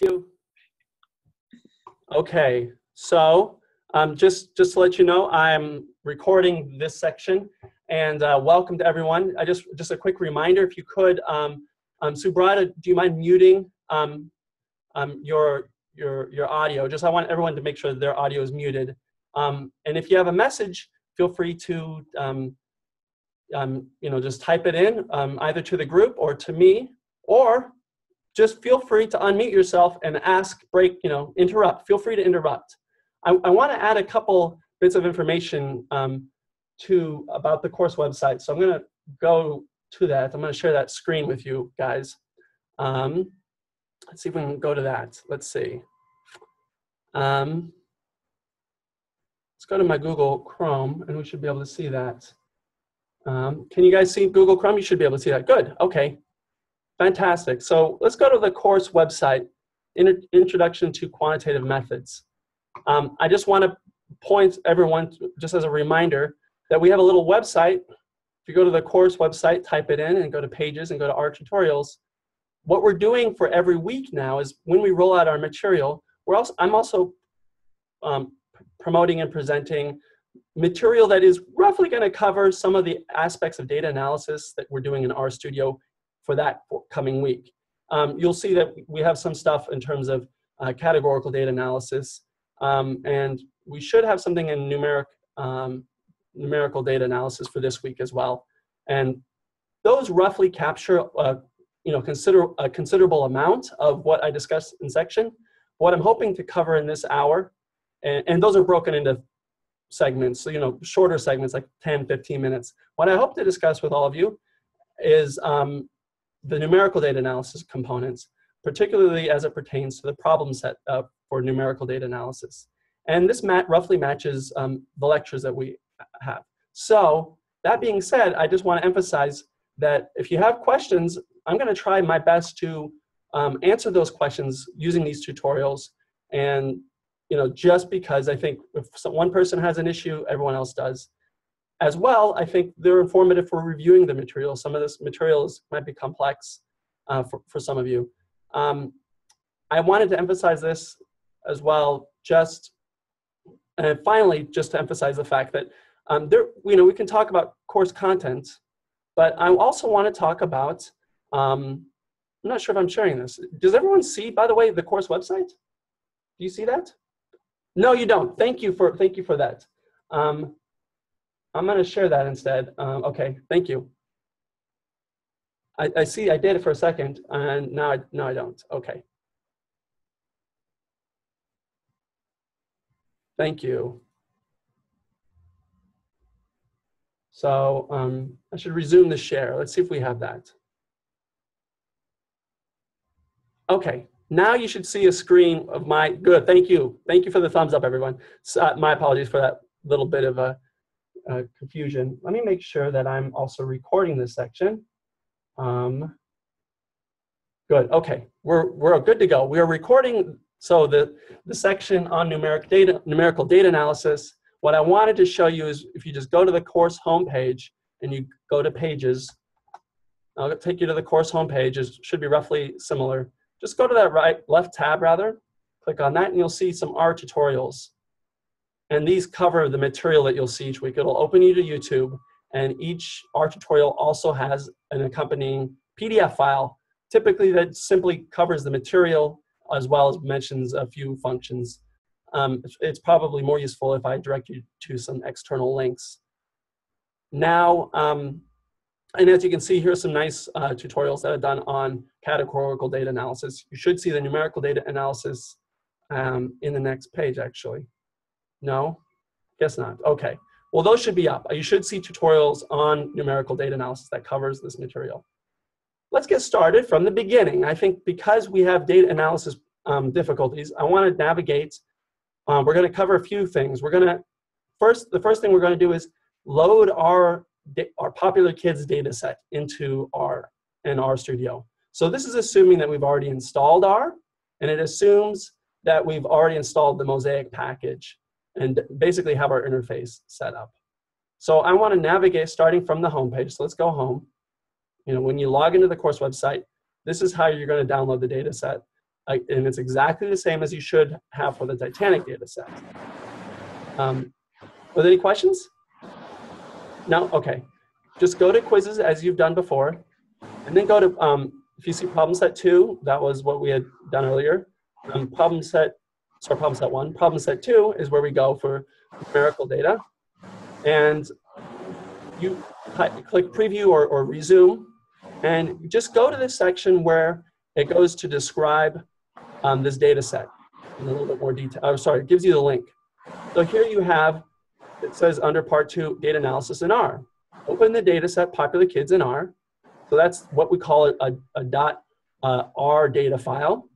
you. Okay, so um, just, just to let you know, I'm recording this section and uh, welcome to everyone. I just, just a quick reminder, if you could, um, um, Subrata, do you mind muting um, um, your, your, your audio? Just I want everyone to make sure their audio is muted. Um, and if you have a message, feel free to, um, um, you know, just type it in um, either to the group or to me, or just feel free to unmute yourself and ask, break, you know, interrupt. Feel free to interrupt. I, I want to add a couple bits of information um, to about the course website. So I'm going to go to that. I'm going to share that screen with you guys. Um, let's see if we can go to that. Let's see. Um, let's go to my Google Chrome and we should be able to see that. Um, can you guys see Google Chrome? You should be able to see that. Good. Okay. Fantastic. So let's go to the course website, Introduction to Quantitative Methods. Um, I just want to point everyone, just as a reminder, that we have a little website. If you go to the course website, type it in and go to pages and go to our tutorials. What we're doing for every week now is when we roll out our material, we're also, I'm also um, promoting and presenting material that is roughly going to cover some of the aspects of data analysis that we're doing in RStudio for that coming week. Um, you'll see that we have some stuff in terms of uh, categorical data analysis, um, and we should have something in numeric, um, numerical data analysis for this week as well. And those roughly capture uh, you know, consider, a considerable amount of what I discussed in section. What I'm hoping to cover in this hour, and, and those are broken into segments, so, you know, shorter segments like 10, 15 minutes. What I hope to discuss with all of you is um, the numerical data analysis components, particularly as it pertains to the problem set uh, for numerical data analysis. And this mat roughly matches um, the lectures that we have. So that being said, I just want to emphasize that if you have questions, I'm going to try my best to um, answer those questions using these tutorials. And you know, just because I think if one person has an issue, everyone else does. As well, I think they're informative for reviewing the material. Some of this materials might be complex uh, for, for some of you. Um, I wanted to emphasize this as well, just, and finally, just to emphasize the fact that um, there, you know, we can talk about course content, but I also want to talk about, um, I'm not sure if I'm sharing this. Does everyone see, by the way, the course website? Do you see that? No, you don't. Thank you for, thank you for that. Um, I'm going to share that instead. Um, okay, thank you. I, I see I did it for a second, and now I, now I don't. Okay. Thank you. So um, I should resume the share. Let's see if we have that. Okay, now you should see a screen of my, good, thank you. Thank you for the thumbs up, everyone. So, uh, my apologies for that little bit of a uh, confusion. Let me make sure that I'm also recording this section. Um, good, okay, we're, we're good to go. We are recording, so the, the section on numeric data, numerical data analysis, what I wanted to show you is if you just go to the course homepage and you go to pages, I'll take you to the course homepage, it should be roughly similar. Just go to that right, left tab rather, click on that and you'll see some R tutorials. And these cover the material that you'll see each week. It'll open you to YouTube, and each R tutorial also has an accompanying PDF file, typically that simply covers the material as well as mentions a few functions. Um, it's probably more useful if I direct you to some external links. Now, um, and as you can see, here's some nice uh, tutorials that are done on categorical data analysis. You should see the numerical data analysis um, in the next page, actually. No? Guess not. Okay. Well, those should be up. You should see tutorials on numerical data analysis that covers this material. Let's get started from the beginning. I think because we have data analysis um, difficulties, I want to navigate. Um, we're going to cover a few things. We're going to first. The first thing we're going to do is load our our popular kids data set into R and RStudio. So this is assuming that we've already installed R, and it assumes that we've already installed the Mosaic package and basically have our interface set up. So I want to navigate starting from the home page. So let's go home. You know, when you log into the course website, this is how you're going to download the data set. and it's exactly the same as you should have for the Titanic data set. Um, there any questions? No? Okay. Just go to quizzes as you've done before, and then go to, um, if you see problem set two, that was what we had done earlier. Um, problem set, sorry, problem set one. Problem set two is where we go for numerical data. And you click preview or, or resume, and just go to this section where it goes to describe um, this data set in a little bit more detail. Oh, sorry, it gives you the link. So here you have, it says under part two, data analysis in R. Open the data set, popular kids in R. So that's what we call a, a dot uh, R data file.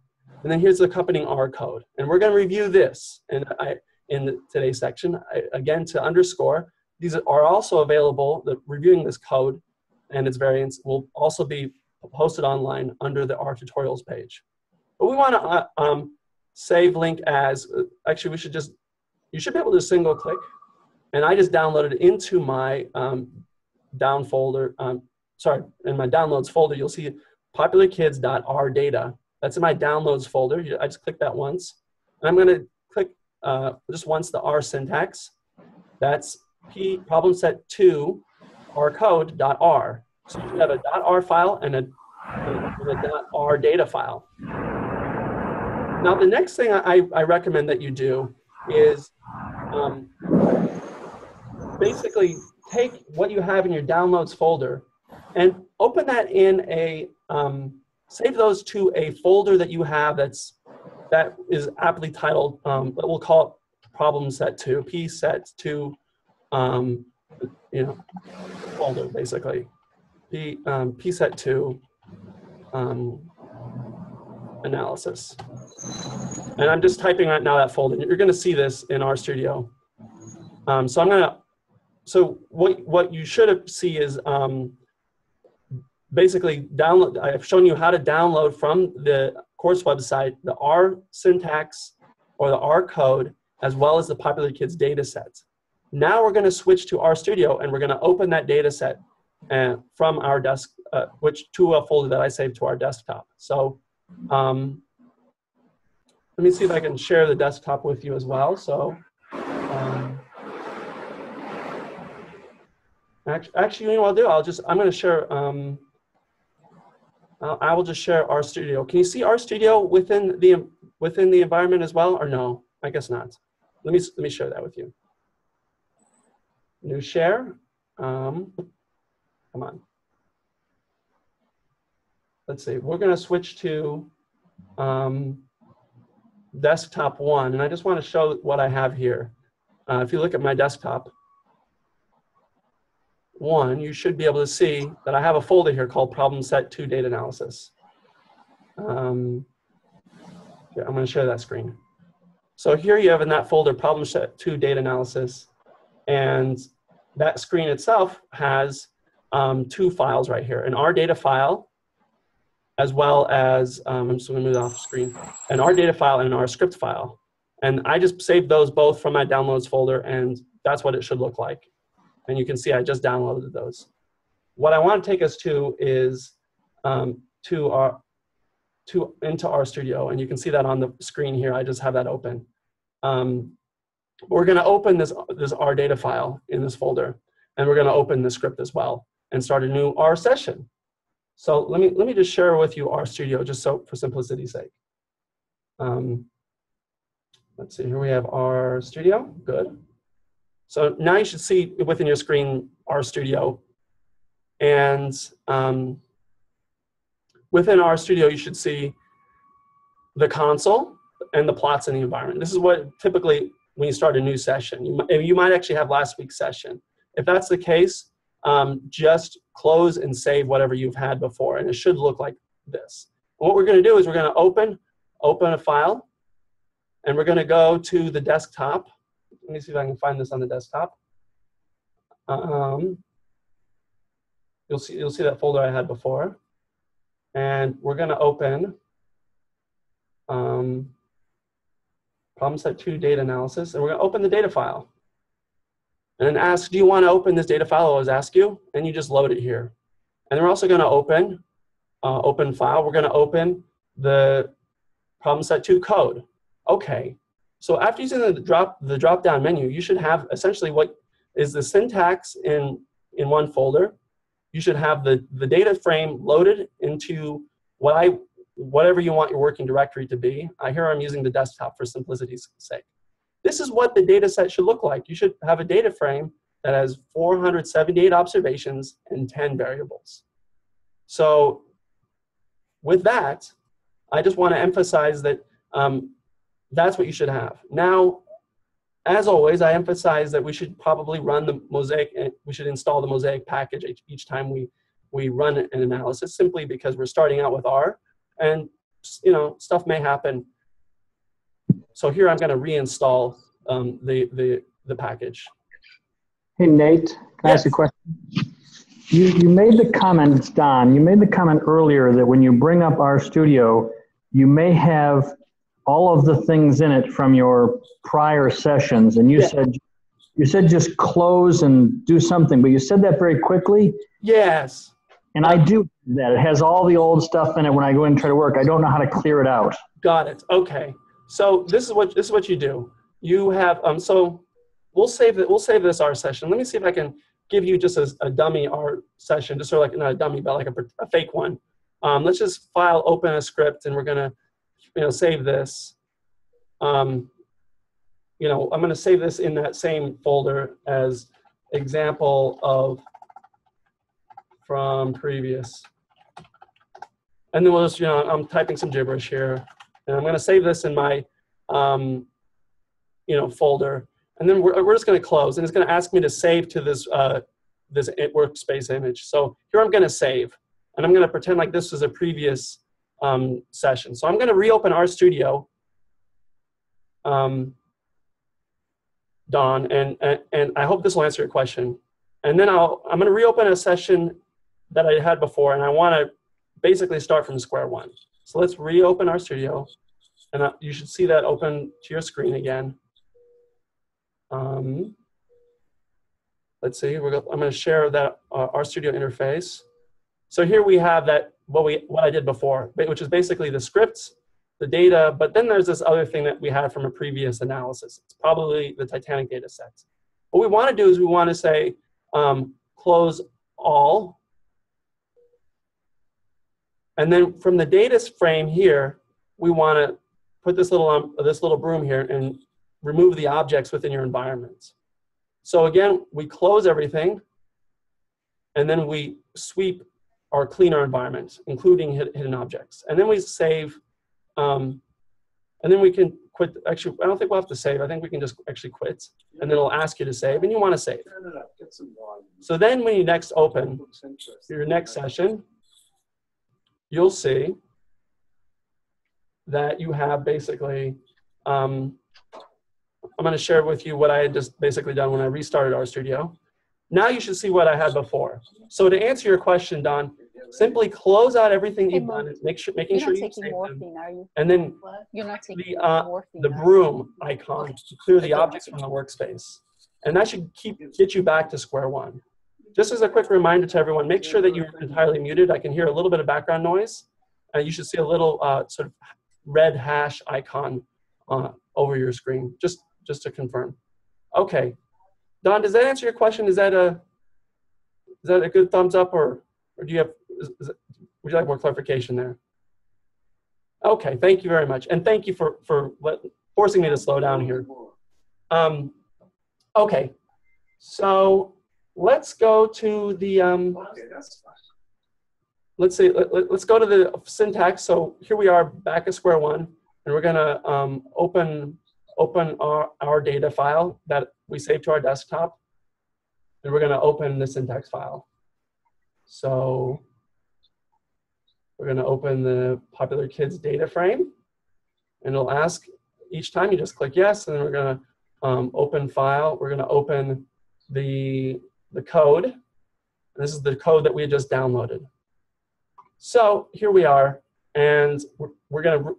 And then here's the accompanying R code. And we're going to review this in, I, in today's section. I, again, to underscore, these are also available, the, reviewing this code and its variants will also be posted online under the R tutorials page. But we want to uh, um, save link as, uh, actually we should just, you should be able to single click. And I just downloaded into my um, down folder, um, sorry, in my downloads folder, you'll see popularkids.r data. That's in my downloads folder. I just click that once. And I'm going to click uh, just once the R syntax. That's P problem set two R code dot R. So you have a dot R file and a, and a dot R data file. Now, the next thing I, I recommend that you do is um, basically take what you have in your downloads folder and open that in a, um, save those to a folder that you have that's, that is aptly titled, um, but we'll call it problem set two, P set two, um, you know, folder basically. P, um, P set two, um, analysis. And I'm just typing right now that folder. You're going to see this in RStudio. Um, so I'm going to, so what, what you should see is um, basically download, I've shown you how to download from the course website the R syntax or the R code as well as the Popular Kids data set. Now we're going to switch to RStudio and we're going to open that data set and uh, from our desk, uh, which to a folder that I saved to our desktop. So um, let me see if I can share the desktop with you as well. So um, actually, actually, you know what I'll do? I'll just, I'm going to share, um, I will just share RStudio. Can you see RStudio within the, within the environment as well or no? I guess not. Let me, let me share that with you. New share. Um, come on. Let's see, we're going to switch to um, desktop one. And I just want to show what I have here. Uh, if you look at my desktop one, you should be able to see that I have a folder here called problem set two data analysis. Um, I'm going to share that screen. So here you have in that folder problem set two data analysis. And that screen itself has um, two files right here, an R data file as well as, um, I'm just gonna move off the screen, an R data file and an R script file. And I just saved those both from my downloads folder and that's what it should look like. And you can see I just downloaded those. What I wanna take us to is um, to our, to, into RStudio and you can see that on the screen here. I just have that open. Um, we're gonna open this, this R data file in this folder and we're gonna open the script as well and start a new R session. So let me, let me just share with you RStudio just so for simplicity's sake. Um, let's see, here we have RStudio good. So now you should see within your screen RStudio. And um, within RStudio, you should see the console and the plots in the environment. This is what typically when you start a new session, you might, you might actually have last week's session. If that's the case, um, just close and save whatever you've had before. And it should look like this. And what we're going to do is we're going to open, open a file, and we're going to go to the desktop. Let me see if I can find this on the desktop. Um, you'll see you'll see that folder I had before, and we're going to open um, problem set two data analysis, and we're going to open the data file and then ask, do you want to open this data file? I'll always ask you, and you just load it here. And we're also going to open, uh, open file. We're going to open the problem set two code. Okay, so after using the drop the drop down menu, you should have essentially what is the syntax in in one folder. You should have the the data frame loaded into what I whatever you want your working directory to be. I here I'm using the desktop for simplicity's sake. This is what the data set should look like. You should have a data frame that has 478 observations and 10 variables. So with that, I just want to emphasize that um, that's what you should have. Now, as always, I emphasize that we should probably run the Mosaic, eh, we should install the Mosaic package each, each time we, we run an analysis simply because we're starting out with R and you know, stuff may happen. So here I'm going to reinstall um, the, the, the package. Hey, Nate, can I ask a question? You, you made the comment, Don, you made the comment earlier that when you bring up RStudio, you may have all of the things in it from your prior sessions, and you Yeah. said you said just close and do something, but you said that very quickly, Yes. and I do that. It has all the old stuff in it. When I go in and try to work, I don't know how to clear it out. Got it. Okay. So this is what this is what you do. You have um. So we'll save it. We'll save this R session. Let me see if I can give you just a, a dummy R session, just sort of like not a dummy, but like a, a fake one. Um, let's just file open a script, and we're gonna, you know, save this. Um, you know, I'm gonna save this in that same folder as example of from previous. And then we'll just, you know, I'm typing some gibberish here. And I'm gonna save this in my, um, you know, folder. And then we're, we're just gonna close. And it's gonna ask me to save to this, uh, this workspace image. So here I'm gonna save. And I'm gonna pretend like this was a previous um, session. So I'm gonna reopen RStudio, um, Don, and, and, and I hope this will answer your question. And then I'll, I'm gonna reopen a session that I had before, and I wanna basically start from square one. So let's reopen RStudio, and uh, you should see that open to your screen again. Um, let's see, I'm going to share that uh, RStudio interface. So here we have that what we what I did before, which is basically the scripts, the data, but then there's this other thing that we had from a previous analysis. It's probably the Titanic data sets. What we want to do is we want to say um, close all and then from the data frame here, we want to put this little, um, this little broom here and remove the objects within your environment. So again, we close everything, and then we sweep or clean our environment, including hidden objects. And then we save, um, and then we can quit. Actually, I don't think we'll have to save. I think we can just actually quit, and then it'll ask you to save, and you want to save. So then when you next open, your next session, you'll see that you have basically, um, I'm going to share with you what I had just basically done when I restarted RStudio. Now you should see what I had before. So to answer your question, Don, simply close out everything you've done, make sure, making You're sure not you taking save them, morphine, are you? and then You're not taking the, uh, morphine. the broom icon to clear the objects from the workspace. And that should keep, get you back to square one. Just as a quick reminder to everyone, make sure that you're entirely muted. I can hear a little bit of background noise. And you should see a little uh, sort of red hash icon uh, over your screen, just, just to confirm. Okay. Don, does that answer your question? Is that a, is that a good thumbs up or, or do you have, is, is would you like more clarification there? Okay, thank you very much. And thank you for, for let, forcing me to slow down here. Um, okay, so let's go to the, um, Okay, let's see, let, us go to the syntax. So here we are back at square one, and we're gonna um, open, open our, our data file that we saved to our desktop, and we're gonna open the syntax file. So we're gonna open the popular kids data frame, and it'll ask each time you just click yes, and then we're gonna um, open file. We're gonna open the the code. And this is the code that we just downloaded. So here we are, and we're, we're going to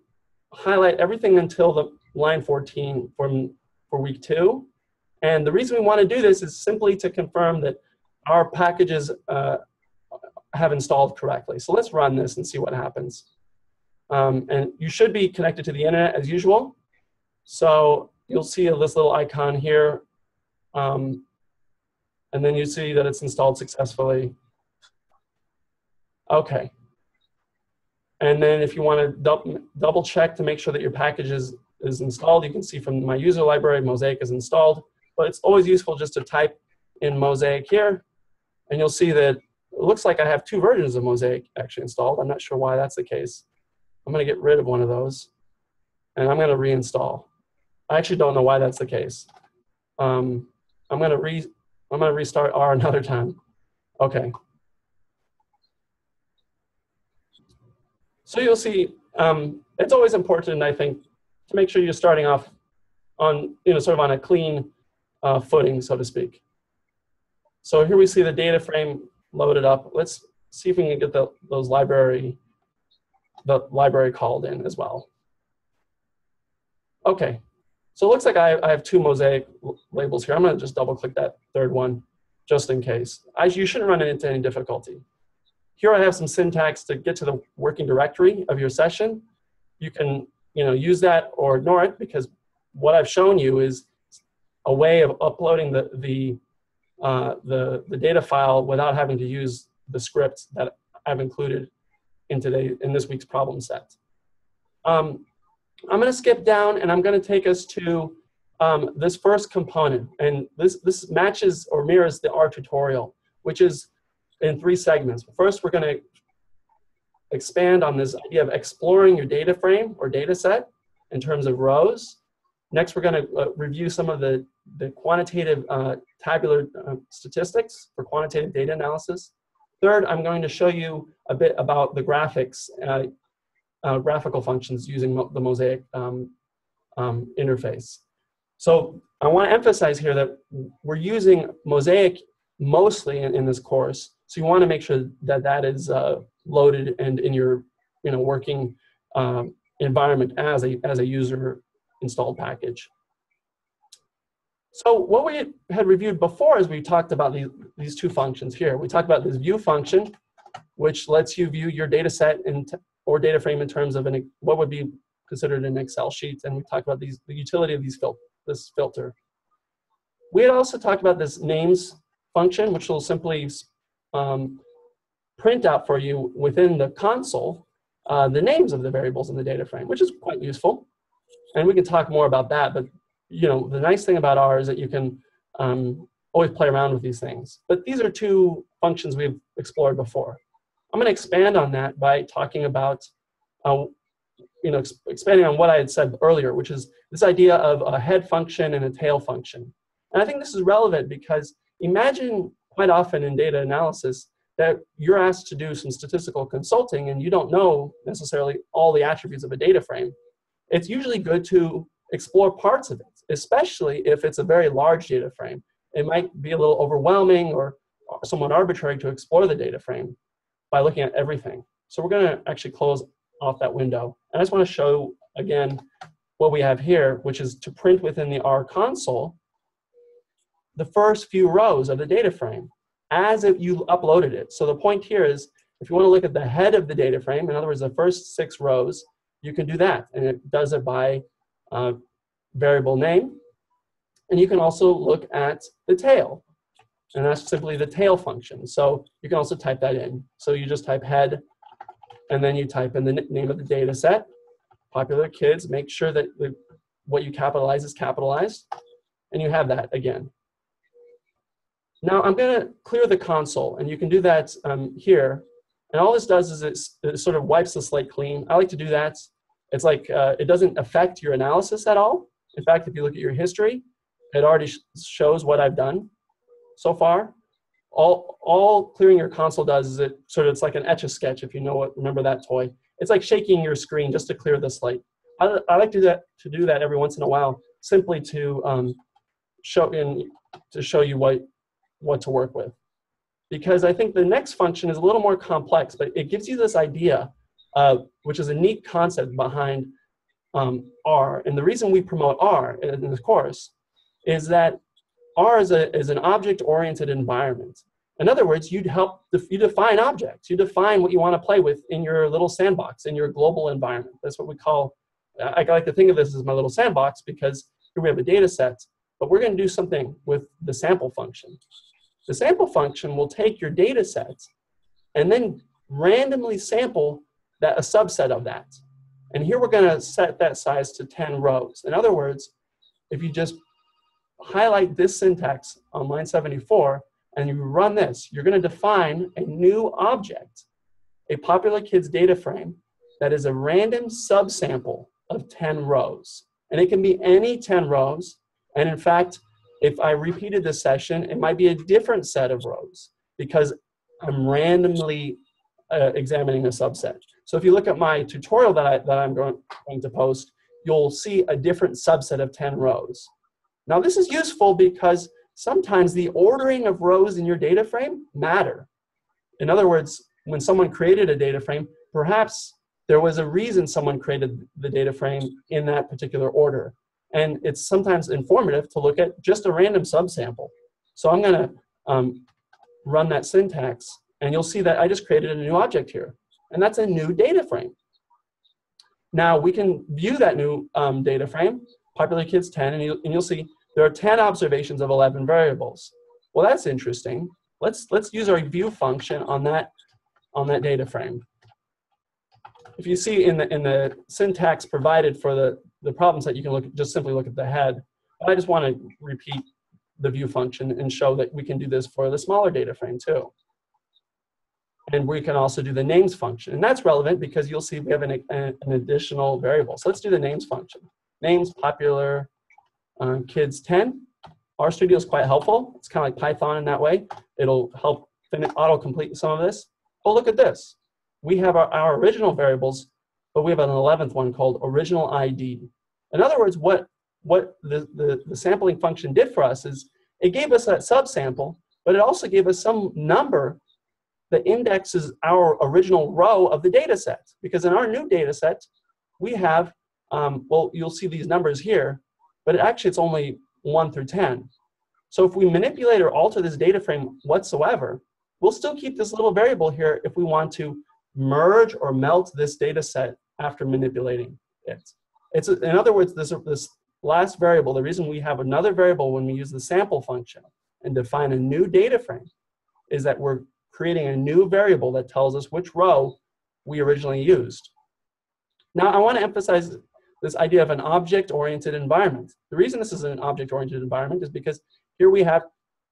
highlight everything until the line 14 from for week two. And the reason we want to do this is simply to confirm that our packages uh, have installed correctly. So let's run this and see what happens. Um, and you should be connected to the internet as usual. So you'll see this little icon here. Um, and then you see that it's installed successfully. Okay. And then if you want to dou double check to make sure that your package is, is installed, you can see from my user library, Mosaic is installed. But it's always useful just to type in Mosaic here, and you'll see that it looks like I have two versions of Mosaic actually installed. I'm not sure why that's the case. I'm going to get rid of one of those, and I'm going to reinstall. I actually don't know why that's the case. Um, I'm going to re I'm going to restart R another time. Okay. So you'll see, um, it's always important, I think, to make sure you're starting off on, you know, sort of on a clean uh, footing, so to speak. So here we see the data frame loaded up. Let's see if we can get the, those library, the library called in as well. Okay, so it looks like I, I have two mosaic labels here. I'm gonna just double click that third one just in case. I, you shouldn't run into any difficulty. Here I have some syntax to get to the working directory of your session. You can you know, use that or ignore it because what I've shown you is a way of uploading the, the, uh, the, the data file without having to use the script that I've included in, today, in this week's problem set. Um, I'm going to skip down and I'm going to take us to um, this first component. And this, this matches or mirrors the R tutorial, which is in three segments. First, we're going to expand on this idea of exploring your data frame or data set in terms of rows. Next, we're going to uh, review some of the, the quantitative uh, tabular uh, statistics for quantitative data analysis. Third, I'm going to show you a bit about the graphics, uh, uh, graphical functions using mo the Mosaic um, um, interface. So I want to emphasize here that we're using Mosaic mostly in, in this course. So you want to make sure that that is uh, loaded and in your you know working um, environment as a as a user installed package. So what we had reviewed before is we talked about these, these two functions here. We talked about this view function, which lets you view your data set in or data frame in terms of an, what would be considered an Excel sheet. And we talked about these, the utility of these fil this filter. We had also talked about this names function, which will simply um, print out for you within the console uh, the names of the variables in the data frame, which is quite useful. And we can talk more about that, but you know, the nice thing about R is that you can um, always play around with these things. But these are two functions we've explored before. I'm gonna expand on that by talking about, uh, you know, expanding on what I had said earlier, which is this idea of a head function and a tail function. And I think this is relevant because imagine quite often in data analysis, that you're asked to do some statistical consulting and you don't know necessarily all the attributes of a data frame, it's usually good to explore parts of it, especially if it's a very large data frame. It might be a little overwhelming or somewhat arbitrary to explore the data frame by looking at everything. So we're going to actually close off that window. And I just want to show again what we have here, which is to print within the R console the first few rows of the data frame as if you uploaded it. So the point here is, if you want to look at the head of the data frame, in other words, the first six rows, you can do that. And it does it by uh, variable name. And you can also look at the tail. And that's simply the tail function. So you can also type that in. So you just type head, and then you type in the name of the data set, popular kids, make sure that the, what you capitalize is capitalized, and you have that again. Now I'm going to clear the console, and you can do that um, here. And all this does is it sort of wipes the slate clean. I like to do that. It's like uh, it doesn't affect your analysis at all. In fact, if you look at your history, it already sh shows what I've done so far. All, all clearing your console does is it sort of, it's like an Etch-a-Sketch, if you know what, remember that toy. It's like shaking your screen just to clear the slate. I, I like to do, that, to do that every once in a while, simply to um, show in, to show you what what to work with. Because I think the next function is a little more complex, but it gives you this idea, uh, which is a neat concept behind um, R. And the reason we promote R in this course is that R is, a, is an object-oriented environment. In other words, you'd help, you define objects. You define what you want to play with in your little sandbox, in your global environment. That's what we call, I like to think of this as my little sandbox because here we have a data set, but we're going to do something with the sample function. The sample function will take your data set and then randomly sample that a subset of that. And here we're going to set that size to 10 rows. In other words, if you just highlight this syntax on line 74 and you run this, you're going to define a new object, a popular kids data frame that is a random subsample of 10 rows. And it can be any 10 rows. And in fact, if I repeated this session, it might be a different set of rows because I'm randomly uh, examining a subset. So if you look at my tutorial that, I, that I'm going, going to post, you'll see a different subset of 10 rows. Now this is useful because sometimes the ordering of rows in your data frame matter. In other words, when someone created a data frame, perhaps there was a reason someone created the data frame in that particular order. And it's sometimes informative to look at just a random subsample. So I'm gonna um, run that syntax and you'll see that I just created a new object here. And that's a new data frame. Now we can view that new um, data frame, popular kids 10, and, you, and you'll see there are 10 observations of 11 variables. Well, that's interesting. Let's, let's use our view function on that, on that data frame. If you see in the, in the syntax provided for the, the problem set, you can look, just simply look at the head. But I just want to repeat the view function and show that we can do this for the smaller data frame too. And we can also do the names function. And that's relevant because you'll see we have an, an additional variable. So let's do the names function. Names, popular, uh, kids 10. RStudio is quite helpful. It's kind of like Python in that way. It'll help auto-complete some of this. Oh, look at this. We have our, our original variables, but we have an 11th one called original ID. In other words, what, what the, the, the sampling function did for us is it gave us that subsample, but it also gave us some number that indexes our original row of the data set. Because in our new data set, we have, um, well, you'll see these numbers here, but actually it's only 1 through 10. So if we manipulate or alter this data frame whatsoever, we'll still keep this little variable here if we want to merge or melt this data set after manipulating it. It's, in other words, this, this last variable, the reason we have another variable when we use the sample function and define a new data frame is that we're creating a new variable that tells us which row we originally used. Now, I want to emphasize this idea of an object-oriented environment. The reason this is an object-oriented environment is because here we have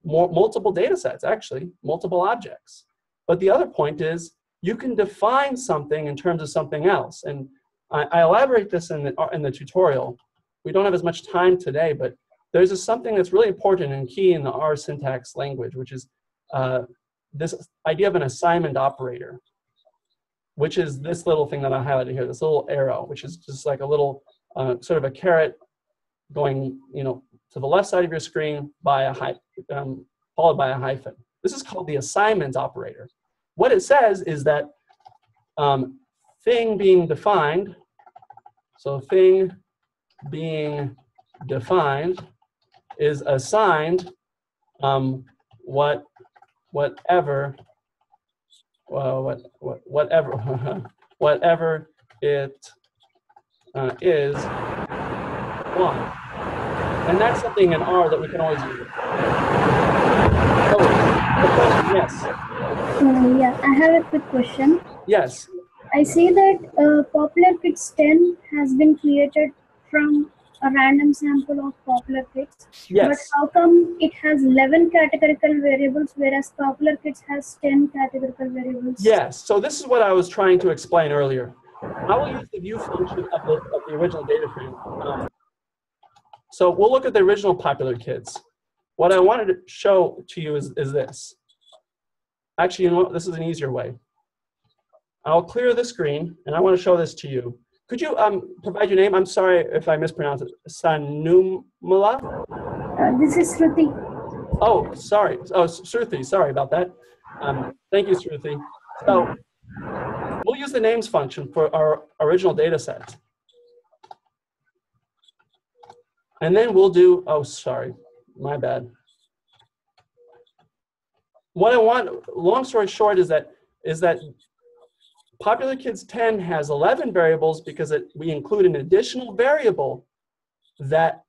multiple data sets, actually, multiple objects. But the other point is you can define something in terms of something else. And I, I elaborate this in the, in the tutorial. We don't have as much time today, but there's a, something that's really important and key in the R syntax language, which is uh, this idea of an assignment operator, which is this little thing that I highlighted here, this little arrow, which is just like a little uh, sort of a caret going, you know, to the left side of your screen by a hy um, followed by a hyphen. This is called the assignment operator. What it says is that um, thing being defined, so thing being defined is assigned um, what whatever, well, what, what, whatever, whatever it uh, is one. And that's something in R that we can always use. Oh, yes. Uh, yeah, I have a quick question. Yes. I see that uh, Popular Kids 10 has been created from a random sample of popular kids. Yes. But how come it has 11 categorical variables whereas popular kids has 10 categorical variables? Yes. So this is what I was trying to explain earlier. I will use the view function of the, of the original data frame. Um, so we'll look at the original popular kids. What I wanted to show to you is, is this. Actually, you know what? This is an easier way. I'll clear the screen, and I want to show this to you. Could you um, provide your name? I'm sorry if I mispronounce it. Sanumala? Uh, this is Shruti. Oh, sorry. Oh, Shruti. Sorry about that. Um, thank you, Shruti. So we'll use the names function for our original data set. And then we'll do, oh, sorry, my bad. what I want, long story short, is that is that Popular Kids 10 has 11 variables because it, we include an additional variable that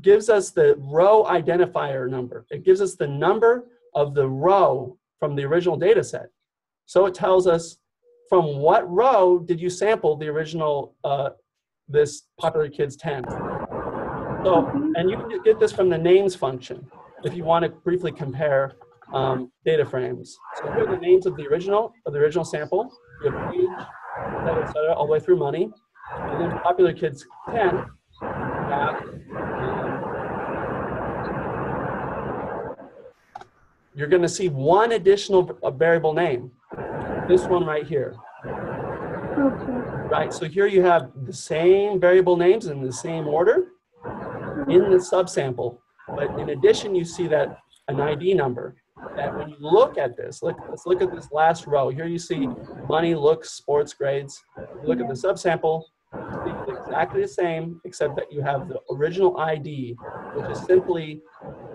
gives us the row identifier number. It gives us the number of the row from the original data set. So it tells us from what row did you sample the original, uh, this Popular Kids 10. So, and you can get this from the names function if you want to briefly compare um, data frames. So here are the names of the original, of the original sample. You have age, et cetera, et cetera, all the way through money. And then Popular Kids 10 have, um, you're going to see one additional variable name. This one right here, Okay. right? So here you have the same variable names in the same order in the subsample. But in addition, you see that an ID number that when you look at this, look, let's look at this last row. Here you see money, looks, sports grades. Look at the subsample, exactly the same, except that you have the original ID, which is simply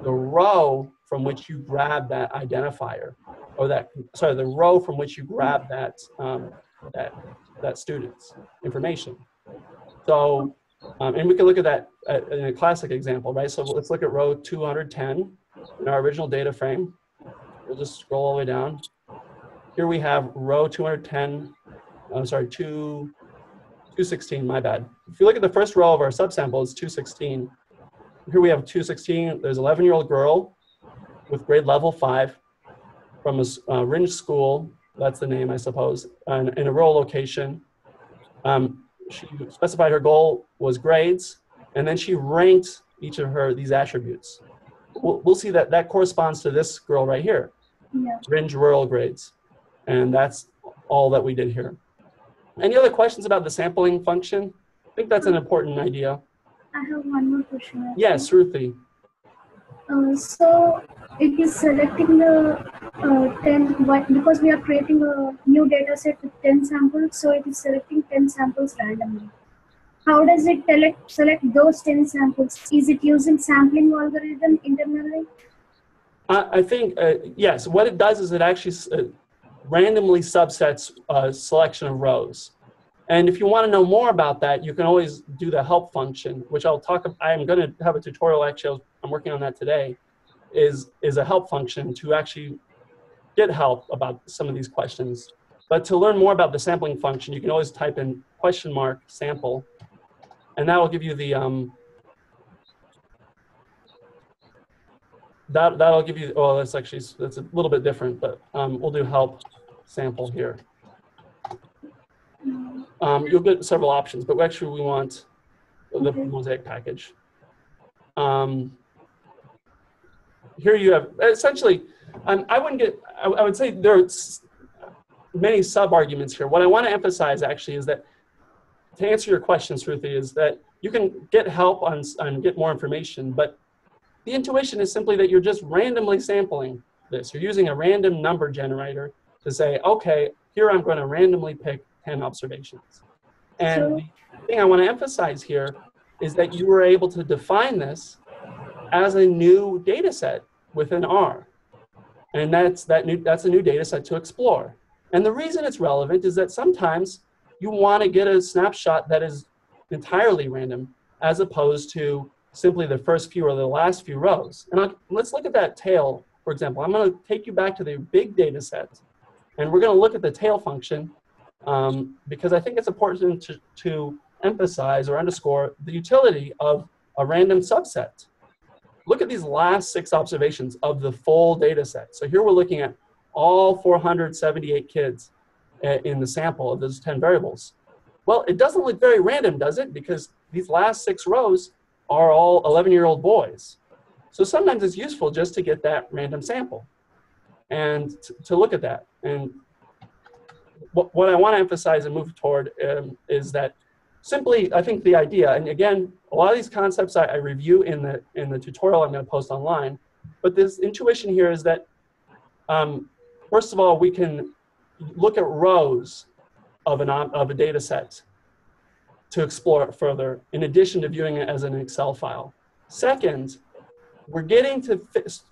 the row from which you grab that identifier, or that, sorry, the row from which you grab that, um, that, that student's information. So, um, and we can look at that uh, in a classic example, right? So let's look at row 210 in our original data frame. We'll just scroll all the way down. Here we have row 210, I'm sorry, 2, 216, my bad. If you look at the first row of our subsample, it's 216. Here we have 216, there's 11-year-old girl with grade level five from a uh, Ridge school, that's the name, I suppose, in, in a rural location. Um, she specified her goal was grades, and then she ranked each of her these attributes. We'll, we'll see that that corresponds to this girl right here, Yeah. Ridge rural grades, and that's all that we did here. Any other questions about the sampling function? I think that's an important idea. I have one more question. Yes, Ruthie. Uh, so it is selecting the uh, 10 because we are creating a new data set with 10 samples so it is selecting 10 samples randomly how does it select, select those 10 samples is it using sampling algorithm internally I, I think, uh, yes, what it does is it actually uh, randomly subsets a selection of rows. And if you want to know more about that, you can always do the help function, which I'll talk, ab- I'm going to have a tutorial, actually, I'm working on that today, is, is a help function to actually get help about some of these questions. But to learn more about the sampling function, you can always type in question mark sample, and that will give you the, um, that, that'll give you, oh, that's actually, that's a little bit different, but um, we'll do help sample here. Um, you'll get several options, but actually we want the Okay. mosaic package. Um, here you have, essentially, um, I wouldn't get, I, I would say there's many sub-arguments here. What I want to emphasize actually is that, to answer your questions, Ruthie, is that you can get help on, on get more information, but the intuition is simply that you're just randomly sampling this. You're using a random number generator to say, okay, here I'm going to randomly pick 10 observations. And So- the thing I want to emphasize here is that you were able to define this as a new data set within R. And that's, that new, that's a new data set to explore. And the reason it's relevant is that sometimes you want to get a snapshot that is entirely random as opposed to simply the first few or the last few rows. And I'll, let's look at that tail, for example. I'm going to take you back to the big data set, and we're going to look at the tail function um, because I think it's important to, to emphasize or underscore the utility of a random subset. Look at these last six observations of the full data set. So here we're looking at all 478 kids uh, in the sample of those 10 variables. Well, it doesn't look very random, does it? Because these last six rows are all 11 year old boys. So sometimes it's useful just to get that random sample and to look at that. And what, what I want to emphasize and move toward um, is that simply, I think the idea, and again, a lot of these concepts I, I review in the, in the tutorial I'm going to post online, but this intuition here is that, um, first of all, we can look at rows of, an, of a data set to explore it further, in addition to viewing it as an Excel file. Second, we're getting to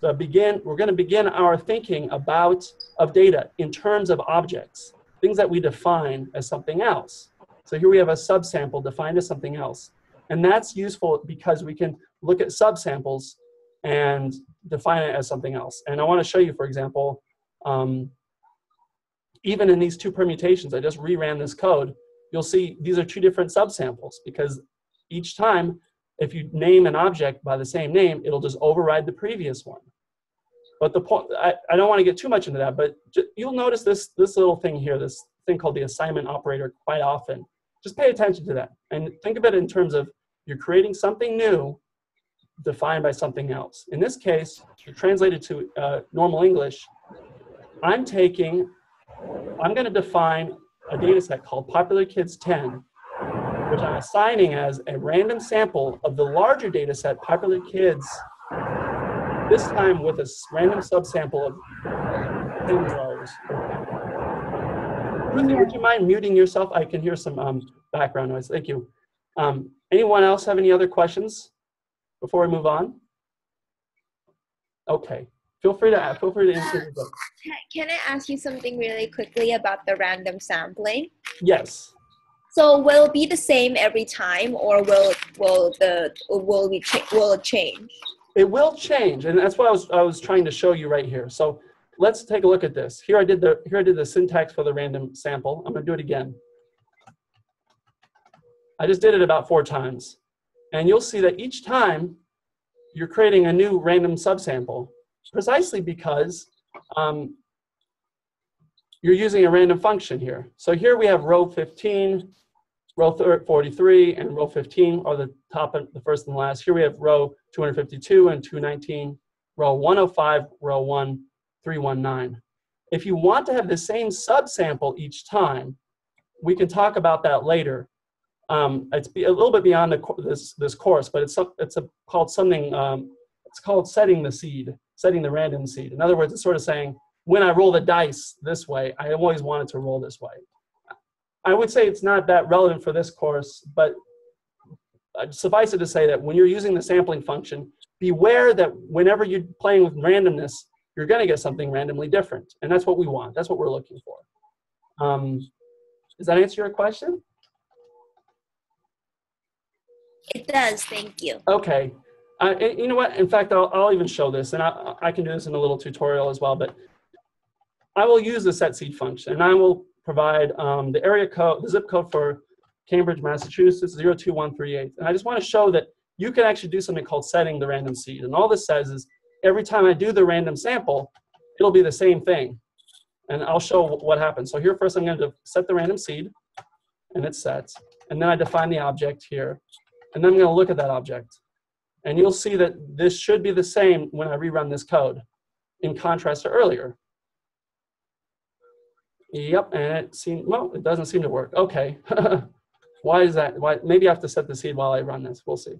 uh, begin, we're going to begin our thinking about of data in terms of objects, things that we define as something else. So here we have a subsample defined as something else. And that's useful because we can look at subsamples and define it as something else. And I want to show you, for example, um, even in these two permutations, I just reran this code, you'll see these are two different subsamples because each time, if you name an object by the same name, it'll just override the previous one. But the point, I, I don't want to get too much into that, but you'll notice this, this little thing here, this thing called the assignment operator quite often. Just pay attention to that and think of it in terms of you're creating something new defined by something else. In this case, to translate it to uh, normal English, I'm taking, I'm going to define a data set called Popular Kids 10, which I'm assigning as a random sample of the larger data set, Popular Kids, this time with a random subsample of 10 rows. Ruthie, would you mind muting yourself? I can hear some um, background noise. Thank you. Um, anyone else have any other questions before we move on? Okay. Feel free to feel free to answer. Uh, the- Can I ask you something really quickly about the random sampling? Yes. So will it be the same every time, or will will the will we cha- will it change? It will change, and that's what I was I was trying to show you right here. So let's take a look at this. Here I did the here I did the syntax for the random sample. I'm gonna do it again. I just did it about four times, and you'll see that each time you're creating a new random subsample, precisely because um, you're using a random function here. So here we have row 15, row 43, and row 15 are the top and the first and last. Here we have row 252 and 219, row 105, row 1, 319. If you want to have the same subsample each time, we can talk about that later. Um, it's a little bit beyond the, this, this course, but it's, it's a, called something, um, it's called setting the seed, setting the random seed. In other words, it's sort of saying, when I roll the dice this way, I always wanted to roll this way. I would say it's not that relevant for this course, but uh, suffice it to say that when you're using the sampling function, beware that whenever you're playing with randomness, you're going to get something randomly different. And that's what we want. That's what we're looking for. Um, does that answer your question? It does. Thank you. Okay. Uh, you know what? In fact, I'll, I'll even show this, and I, I can do this in a little tutorial as well. But I will use the set seed function, and I will provide um, the area code, the zip code for Cambridge, Massachusetts, 02138. And I just want to show that you can actually do something called setting the random seed. And all this says is every time I do the random sample, it'll be the same thing. And I'll show what happens. So here first I'm going to set the random seed, and it's set. And then I define the object here. And then I'm going to look at that object. And you'll see that this should be the same when I rerun this code, in contrast to earlier. Yep, and it seemed, well, it doesn't seem to work. Okay. Why is that? Why? Maybe I have to set the seed while I run this. We'll see.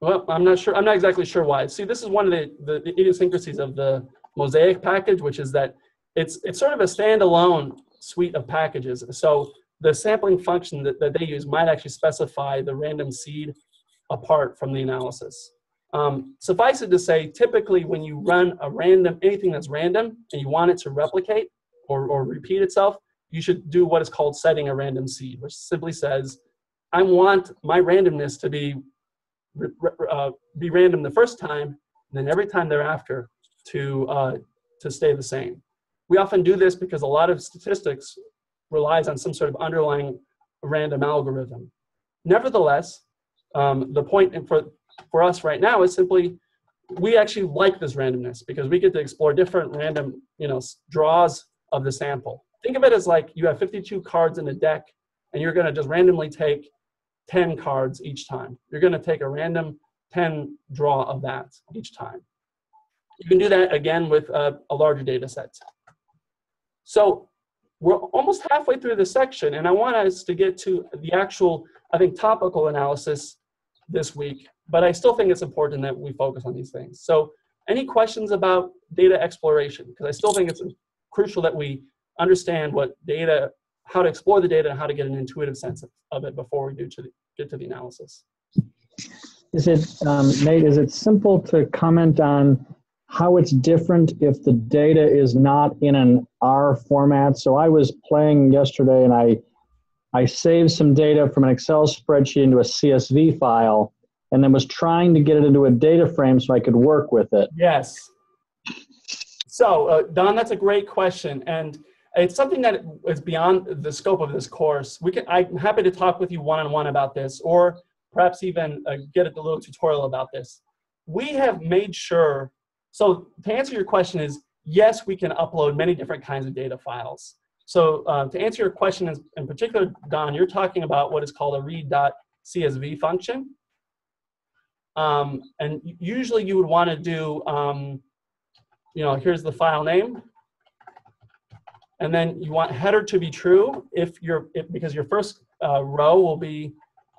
Well, I'm not sure. I'm not exactly sure why. See, this is one of the, the, the idiosyncrasies of the Mosaic package, which is that it's it's sort of a standalone suite of packages. So the sampling function that, that they use might actually specify the random seed apart from the analysis. Um, suffice it to say, typically when you run a random, anything that's random and you want it to replicate or, or repeat itself, you should do what is called setting a random seed, which simply says, I want my randomness to be, uh, be random the first time, and then every time thereafter to, uh, to stay the same. We often do this because a lot of statistics relies on some sort of underlying random algorithm. Nevertheless, um, the point in- for, for us right now is simply we actually like this randomness because we get to explore different random you know, draws of the sample. Think of it as like you have 52 cards in a deck and you're going to just randomly take 10 cards each time. You're going to take a random 10 draw of that each time. You can do that again with a, a larger data set. So we're almost halfway through the section, and I want us to get to the actual, I think, topical analysis this week, but I still think it's important that we focus on these things. So any questions about data exploration? Because I still think it's crucial that we understand what data, how to explore the data and how to get an intuitive sense of, it before we do to the, get to the analysis. Is it, um, Nate, is it simple to comment on how it's different if the data is not in an R format? So I was playing yesterday and I, I saved some data from an Excel spreadsheet into a CSV file and then was trying to get it into a data frame so I could work with it. Yes. So, uh, Don, that's a great question. And it's something that is beyond the scope of this course. We can, I'm happy to talk with you one-on-one about this, or perhaps even uh, get a little tutorial about this. We have made sure, so to answer your question is, yes, we can upload many different kinds of data files. So uh, to answer your question in, in particular, Don, you're talking about what is called a read.csv function. Um, and usually you would want to do, um, you know, here's the file name. And then you want header to be true if you're, if, because your first uh, row will be,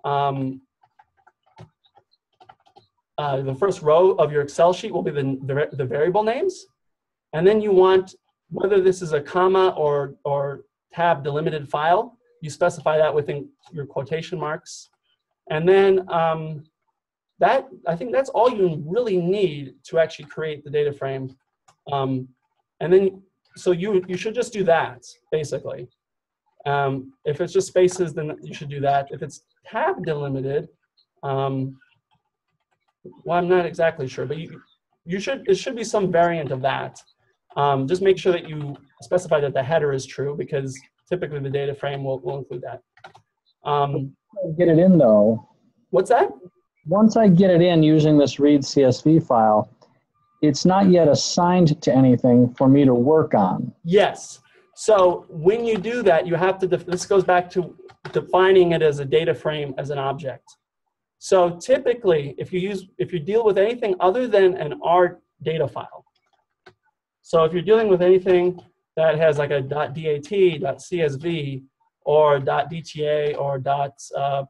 um, uh, the first row of your Excel sheet will be the, the, the variable names. And then you want, whether this is a comma or, or tab delimited file, you specify that within your quotation marks. And then um, that, I think that's all you really need to actually create the data frame. Um, and then so you you should just do that basically. Um, if it's just spaces, then you should do that. If it's tab delimited, um, well, I'm not exactly sure, but you you should it should be some variant of that. Um, just make sure that you specify that the header is true because typically the data frame will, will include that. Um, get it in though. What's that? Once I get it in using this read CSV file, it's not yet assigned to anything for me to work on. Yes. So when you do that, you have to, this goes back to defining it as a data frame as an object. So typically, if you use, if you deal with anything other than an R data file, so if you're dealing with anything that has like a .dat, .csv, or .dta, or dot, uh,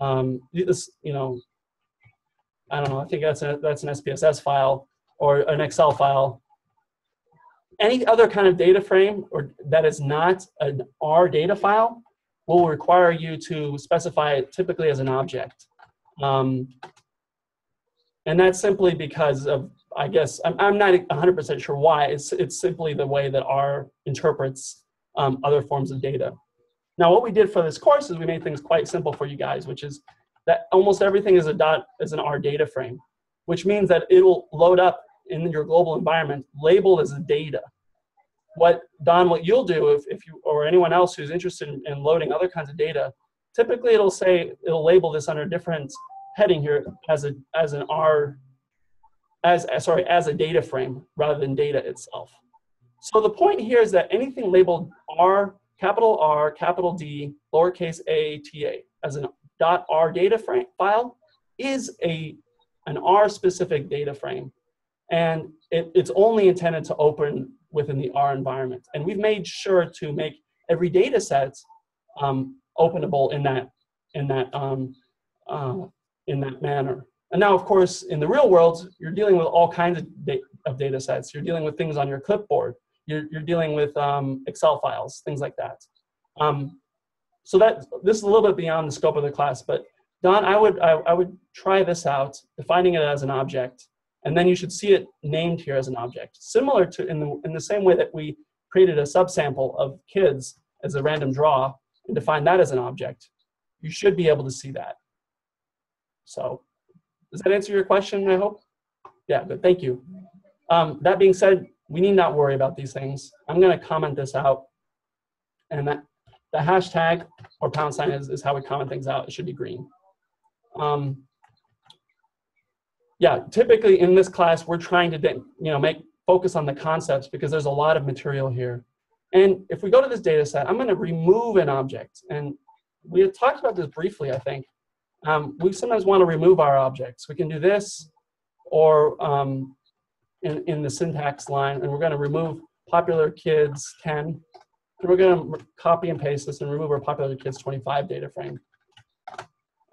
um, this, you know, I don't know, I think that's, a, that's an SPSS file or an Excel file. Any other kind of data frame or that is not an R data file will require you to specify it typically as an object. Um, and that's simply because of, I guess, I'm, I'm not 100% sure why. It's, it's simply the way that R interprets um, other forms of data. Now, what we did for this course is we made things quite simple for you guys, which is that almost everything is a dot is an R data frame, which means that it'll load up in your global environment labeled as data. What Don, what you'll do if, if you or anyone else who's interested in, in loading other kinds of data, typically it'll say it'll label this under a different heading here as a as an R as sorry as a data frame rather than data itself. So the point here is that anything labeled R capital R capital D lowercase a t a as an dot .r data frame file is a an R specific data frame, and it, it's only intended to open within the R environment. And we've made sure to make every data set um, openable in that in that um, uh, in that manner. And now, of course, in the real world, you're dealing with all kinds of, da of data sets. You're dealing with things on your clipboard. You're, you're dealing with um, Excel files, things like that. Um, so that this is a little bit beyond the scope of the class, but Don, I would I, I would try this out, defining it as an object, and then you should see it named here as an object, similar to in the in the same way that we created a subsample of kids as a random draw and defined that as an object. You should be able to see that. So, does that answer your question? I hope. Yeah, good. Thank you. Um, that being said, we need not worry about these things. I'm going to comment this out, and that the hashtag or pound sign is, is how we comment things out. It should be green. Um, yeah, typically in this class, we're trying to you know make focus on the concepts because there's a lot of material here. And if we go to this data set, I'm going to remove an object. And we had talked about this briefly, I think. Um, we sometimes want to remove our objects. We can do this or um, in, in the syntax line, and we're going to remove popular kids 10 and we're going to copy and paste this and remove our popular kids 25 data frame.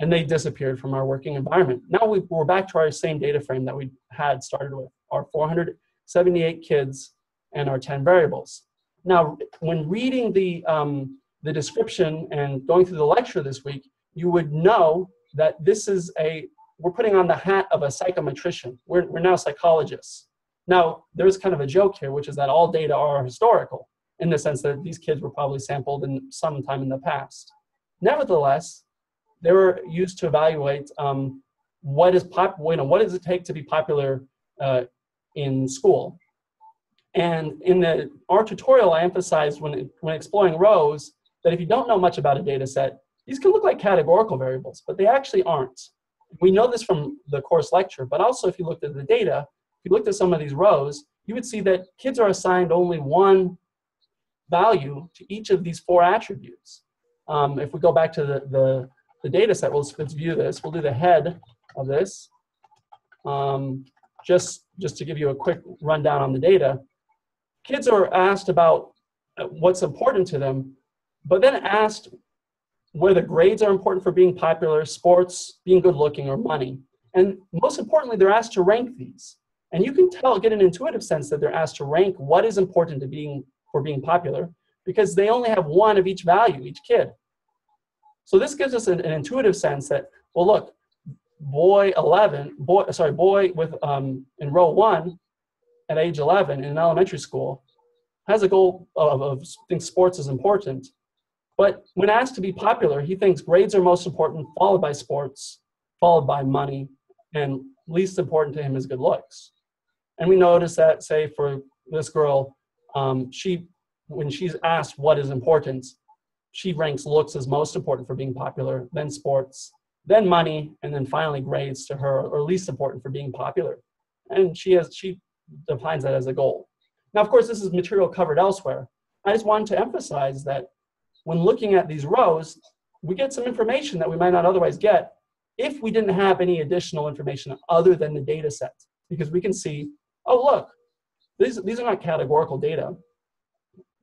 And they disappeared from our working environment. Now we, we're back to our same data frame that we had started with, our 478 kids and our 10 variables. Now, when reading the, um, the description and going through the lecture this week, you would know that this is a we're putting on the hat of a psychometrician. We're, we're now psychologists. Now, there's kind of a joke here, which is that all data are historical in the sense that these kids were probably sampled in some time in the past. Nevertheless, they were used to evaluate um, what is pop, you know, what does it take to be popular uh, in school. And in the our tutorial, I emphasized when when exploring rows that if you don't know much about a data set, these can look like categorical variables, but they actually aren't. We know this from the course lecture, but also if you looked at the data, if you looked at some of these rows, you would see that kids are assigned only one value to each of these four attributes. Um, if we go back to the, the, the data set, well, let's, view this. We'll do the head of this. Um, just, just to give you a quick rundown on the data, kids are asked about uh, what's important to them, but then asked whether grades are important for being popular, sports, being good looking, or money. And most importantly, they're asked to rank these. And you can tell, get an intuitive sense that they're asked to rank what is important to being for being popular because they only have one of each value, each kid. So this gives us an, an intuitive sense that, well, look, boy 11, boy, sorry, boy with um, in row one at age 11 in an elementary school has a goal of, of thinks sports is important. But when asked to be popular, he thinks grades are most important, followed by sports, followed by money, and least important to him is good looks. And we notice that, say, for this girl, um, she, when she's asked what is important, she ranks looks as most important for being popular, then sports, then money, and then finally grades to her or least important for being popular. And she has she defines that as a goal. Now, of course, this is material covered elsewhere. I just wanted to emphasize that when looking at these rows, we get some information that we might not otherwise get if we didn't have any additional information other than the data set. Because we can see, oh, look, these, these are not categorical data.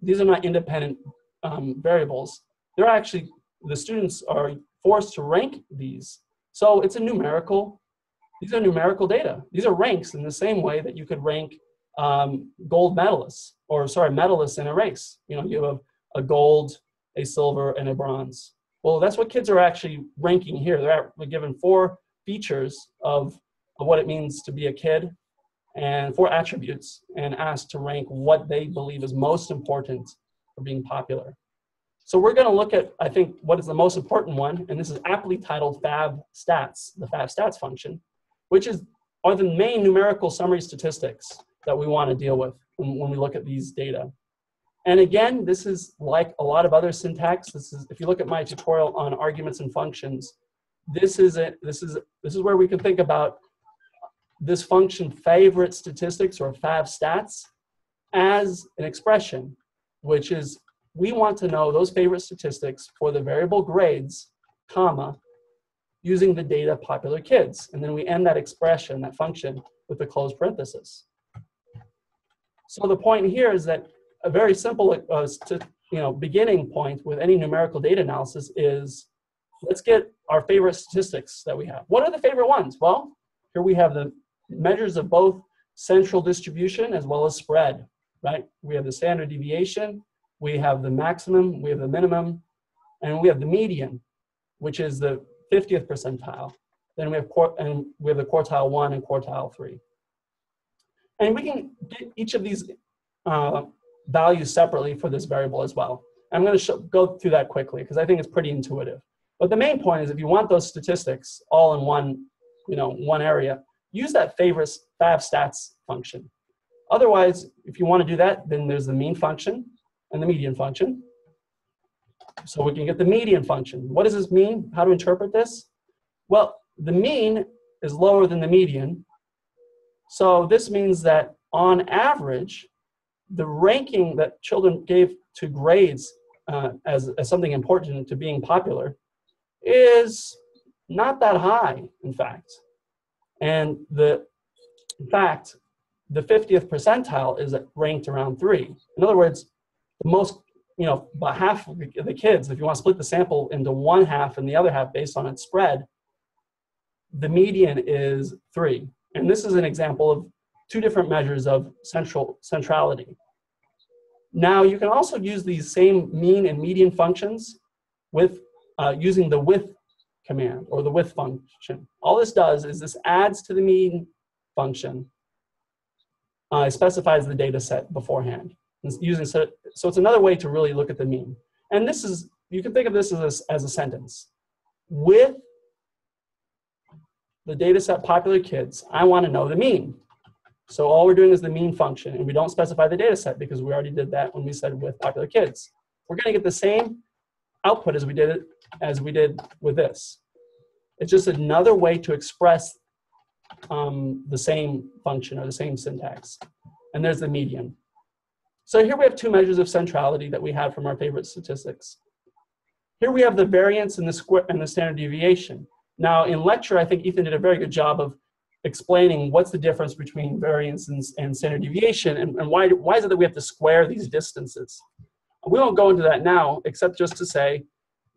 These are not independent um, variables. They're actually, the students are forced to rank these. So it's a numerical, these are numerical data. These are ranks in the same way that you could rank um, gold medalists, or sorry, medalists in a race. You know, you have a, gold, a silver, and a bronze. Well, that's what kids are actually ranking here. They're given four features of, of what it means to be a kid and four attributes and asked to rank what they believe is most important for being popular. So we're going to look at, I think, what is the most important one, and this is aptly titled fav stats, the fav stats function, which is are the main numerical summary statistics that we want to deal with when, we look at these data. And again, this is like a lot of other syntax. This is, if you look at my tutorial on arguments and functions, this is it. This is this is where we can think about this function favorite statistics or fav stats as an expression, which is we want to know those favorite statistics for the variable grades, comma, using the data popular kids. And then we end that expression, that function, with a closed parenthesis. So the point here is that a very simple uh, to, you know, beginning point with any numerical data analysis is let's get our favorite statistics that we have. What are the favorite ones? Well, here we have the measures of both central distribution as well as spread, right? We have the standard deviation, we have the maximum, we have the minimum, and we have the median, which is the 50th percentile. Then we have, and we have the quartile one and quartile three. And we can get each of these uh, values separately for this variable as well. I'm going to go through that quickly because I think it's pretty intuitive. But the main point is if you want those statistics all in one, you know, one area, use that favorite fav stats function. Otherwise, if you want to do that, then there's the mean function and the median function. So we can get the median function. What does this mean? How to interpret this? Well, the mean is lower than the median. So this means that on average, the ranking that children gave to grades uh, as, as something important to being popular is not that high, in fact. And the, fact, the 50th percentile is ranked around three. In other words, the most, you know, about half of the kids, if you want to split the sample into one half and the other half based on its spread, the median is three. And this is an example of two different measures of central centrality. Now you can also use these same mean and median functions with uh, using the with command or the with function. All this does is this adds to the mean function. Uh, specifies the data set beforehand. Using so, so it's another way to really look at the mean. And this is you can think of this as a, as a sentence. With the data set popular kids, I want to know the mean. So all we're doing is the mean function, and we don't specify the data set because we already did that when we said with popular kids. We're going to get the same output as we did it as we did with this. It's just another way to express um, the same function or the same syntax. And there's the median. So here we have two measures of centrality that we had from our favorite statistics. Here we have the variance and the square and the standard deviation. Now in lecture, I think Ethan did a very good job of explaining what's the difference between variance and, and standard deviation and, and why, why is it that we have to square these distances. We won't go into that now, except just to say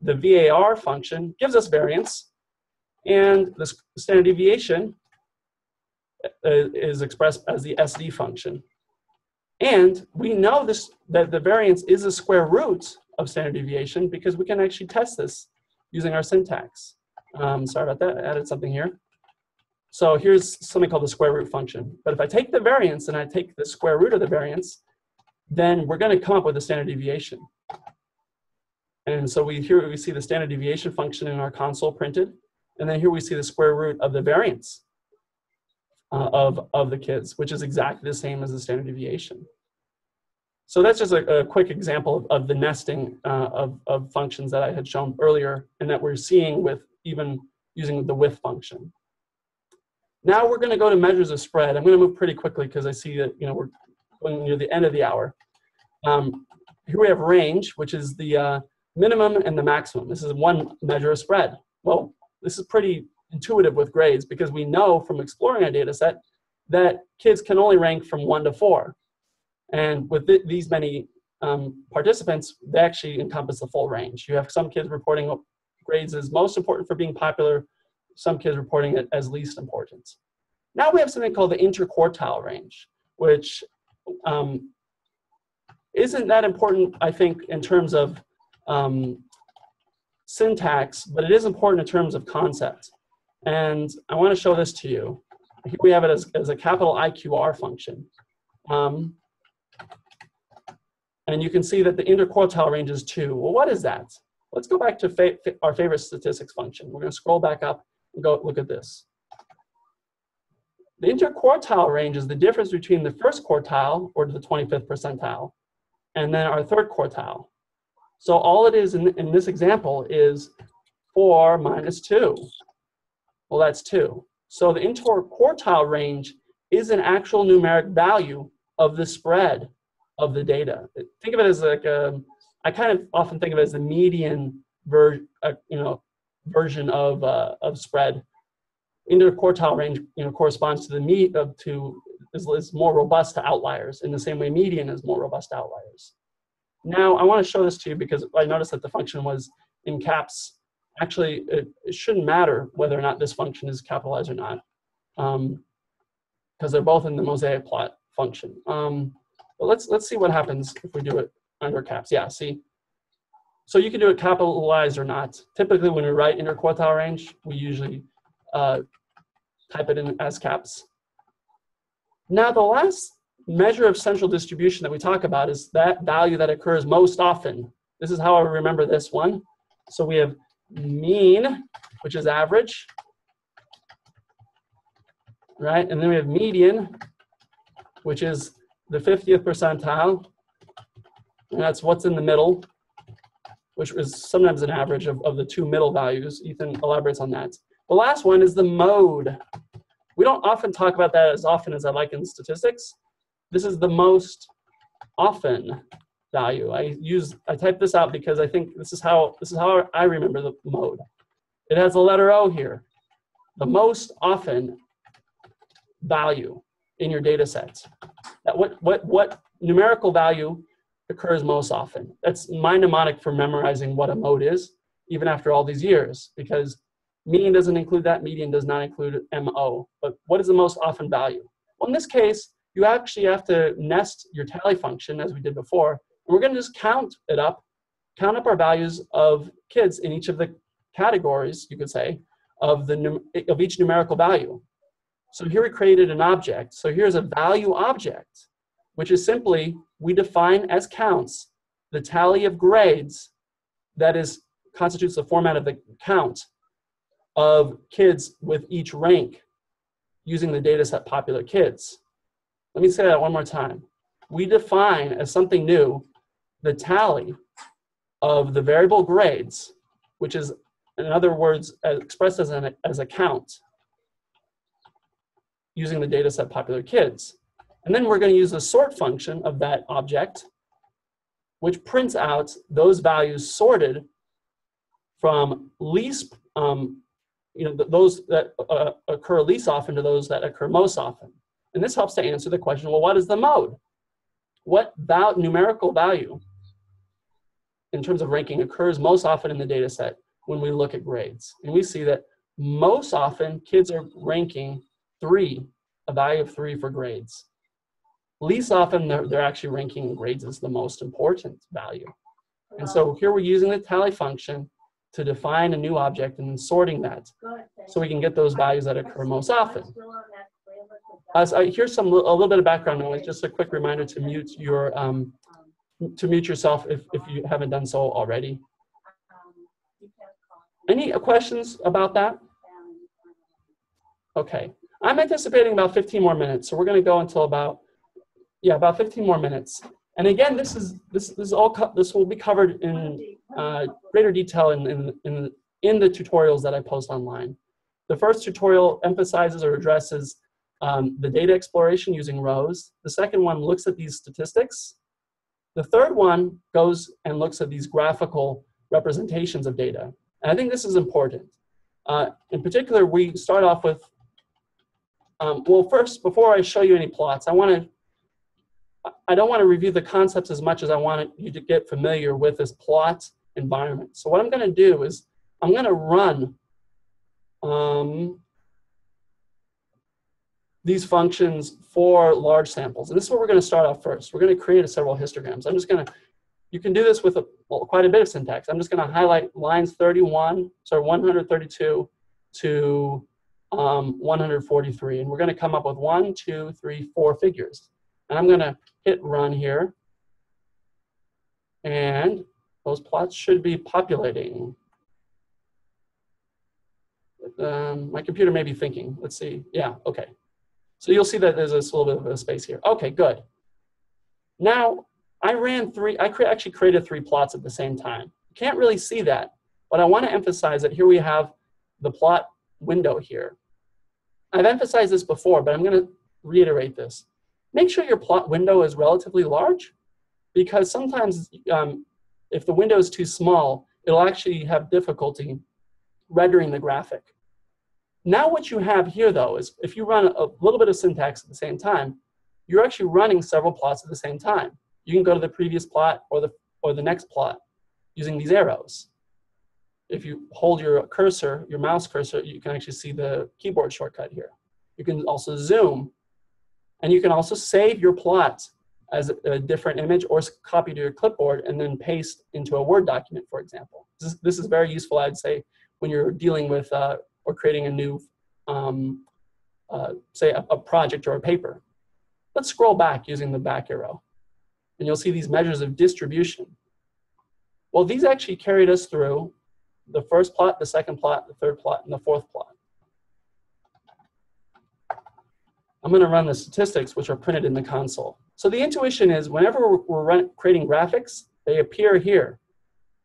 the VAR function gives us variance, and the standard deviation is expressed as the SD function. And we know this that the variance is a square root of standard deviation because we can actually test this using our syntax. Um, sorry about that, I added something here. So here's something called the square root function. But if I take the variance and I take the square root of the variance, then we're going to come up with a standard deviation. And so we here we see the standard deviation function in our console printed. And then here we see the square root of the variance uh, of, of the kids, which is exactly the same as the standard deviation. So that's just a, a quick example of, of the nesting uh, of, of functions that I had shown earlier and that we're seeing with even using the with function. Now we're going to go to measures of spread. I'm going to move pretty quickly because I see that you know we're going near the end of the hour. Um, here we have range, which is the uh, minimum and the maximum. This is one measure of spread. Well, this is pretty intuitive with grades because we know from exploring our data set that kids can only rank from one to four. And with th these many um, participants, they actually encompass the full range. You have some kids reporting grades as most important for being popular, some kids reporting it as least important. Now we have something called the interquartile range, which um, isn't that important, I think, in terms of um, syntax, but it is important in terms of concept. And I want to show this to you. Here we have it as, as a capital IQR function. Um, and you can see that the interquartile range is two. Well, what is that? Let's go back to fa our favorite statistics function. We're going to scroll back up and go look at this. The interquartile range is the difference between the first quartile, or the 25th percentile, and then our third quartile. So all it is in, in this example is 4 minus 2. Well, that's 2. So the interquartile range is an actual numeric value of the spread of the data. Think of it as like a, I kind of often think of it as the median ver, uh, you know, version of, uh, of spread. Interquartile range you know, corresponds to the meat of to is, is more robust to outliers in the same way median is more robust to outliers. Now I want to show this to you because I noticed that the function was in caps. Actually, it, it shouldn't matter whether or not this function is capitalized or not because um, they're both in the mosaic plot function. Um, but let's, let's see what happens if we do it under caps. Yeah, see? So you can do it capitalized or not. Typically when we write interquartile range, we usually uh, type it in as caps. Now the last measure of central distribution that we talk about is that value that occurs most often. This is how I remember this one. So we have mean, which is average, right? And then we have median, which is the 50th percentile, and that's what's in the middle, which is sometimes an average of, of the two middle values. Ethan elaborates on that. The last one is the mode. We don't often talk about that as often as I like in statistics. This is the most often value. I use I type this out because I think this is how this is how I remember the mode. It has a letter O here. The most often value in your data sets. That what, what, what numerical value occurs most often? That's my mnemonic for memorizing what a mode is, even after all these years, because mean doesn't include that, median does not include MO. But what is the most often value? Well, in this case, you actually have to nest your tally function as we did before. We're going to just count it up, count up our values of kids in each of the categories, you could say, of, the, of each numerical value. So here we created an object. So here's a value object, which is simply, we define as counts the tally of grades that is constitutes the format of the count of kids with each rank using the data set popular kids. Let me say that one more time. We define as something new the tally of the variable grades, which is, in other words, uh, expressed as, an, as a count using the data set popular kids. And then we're going to use the sort function of that object, which prints out those values sorted from least, um, you know, th- those that uh, occur least often to those that occur most often. And this helps to answer the question, well, what is the mode? What val- numerical value in terms of ranking occurs most often in the data set when we look at grades? And we see that most often kids are ranking three, a value of three for grades. Least often they're, they're actually ranking grades as the most important value. And so here we're using the tally function to define a new object and then sorting that so we can get those values that occur most often. Uh, so here's some a little bit of background noise. Just a quick reminder to mute your um, to mute yourself if, if you haven't done so already. Any questions about that? Okay, I'm anticipating about 15 more minutes, so we're going to go until about yeah about 15 more minutes. And again, this is this this is all this will be covered in uh, greater detail in, in in in the tutorials that I post online. The first tutorial emphasizes or addresses um, the data exploration using rows. The second one looks at these statistics. The third one goes and looks at these graphical representations of data. And I think this is important. Uh, in particular, we start off with, um, well, first, before I show you any plots, I want to, I don't want to review the concepts as much as I want you to get familiar with this plot environment. So what I'm going to do is I'm going to run um, these functions for large samples. And this is what we're going to start off first. We're going to create a several histograms. I'm just going to, you can do this with a, well, quite a bit of syntax. I'm just going to highlight lines 31, sorry, 132 to um, 143. And we're going to come up with one, two, three, four figures. And I'm going to hit run here. And those plots should be populating. Um, my computer may be thinking. Let's see. Yeah, okay. So you'll see that there's this little bit of a space here. Okay, good. Now, I ran three, I cre actually created three plots at the same time. You can't really see that, but I want to emphasize that here we have the plot window here. I've emphasized this before, but I'm going to reiterate this. Make sure your plot window is relatively large because sometimes um, if the window is too small, it'll actually have difficulty rendering the graphic. Now what you have here though is if you run a little bit of syntax at the same time, you're actually running several plots at the same time. You can go to the previous plot or the, or the next plot using these arrows. If you hold your cursor, your mouse cursor, you can actually see the keyboard shortcut here. You can also zoom and you can also save your plot as a different image or copy to your clipboard and then paste into a Word document, for example. This is, this is very useful, I'd say, when you're dealing with uh, or creating a new, um, uh, say, a, a project or a paper. Let's scroll back using the back arrow. And you'll see these measures of distribution. Well, these actually carried us through the first plot, the second plot, the third plot, and the fourth plot. I'm going to run the statistics, which are printed in the console. So the intuition is whenever we're, we're run, creating graphics, they appear here.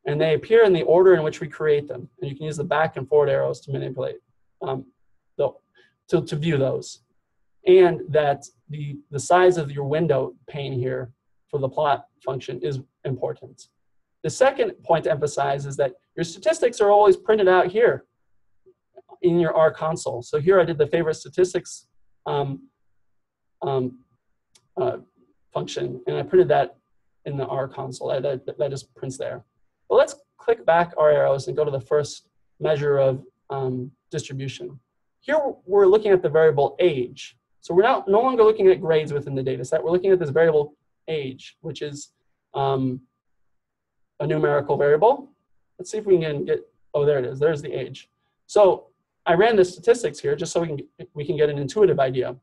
And they appear in the order in which we create them. And you can use the back and forward arrows to manipulate, um, the, to, to view those. And that the, the size of your window pane here for the plot function is important. The second point to emphasize is that your statistics are always printed out here in your R console. So here I did the favorite statistics um, um, uh, function, and I printed that in the R console. That, that, that just prints there. But let's click back our arrows and go to the first measure of um, distribution. Here we're looking at the variable age. So we're not, no longer looking at grades within the data set. We're looking at this variable age, which is um, a numerical variable. Let's see if we can get oh, there it is. There's the age. So I ran the statistics here just so we can, we can get an intuitive idea.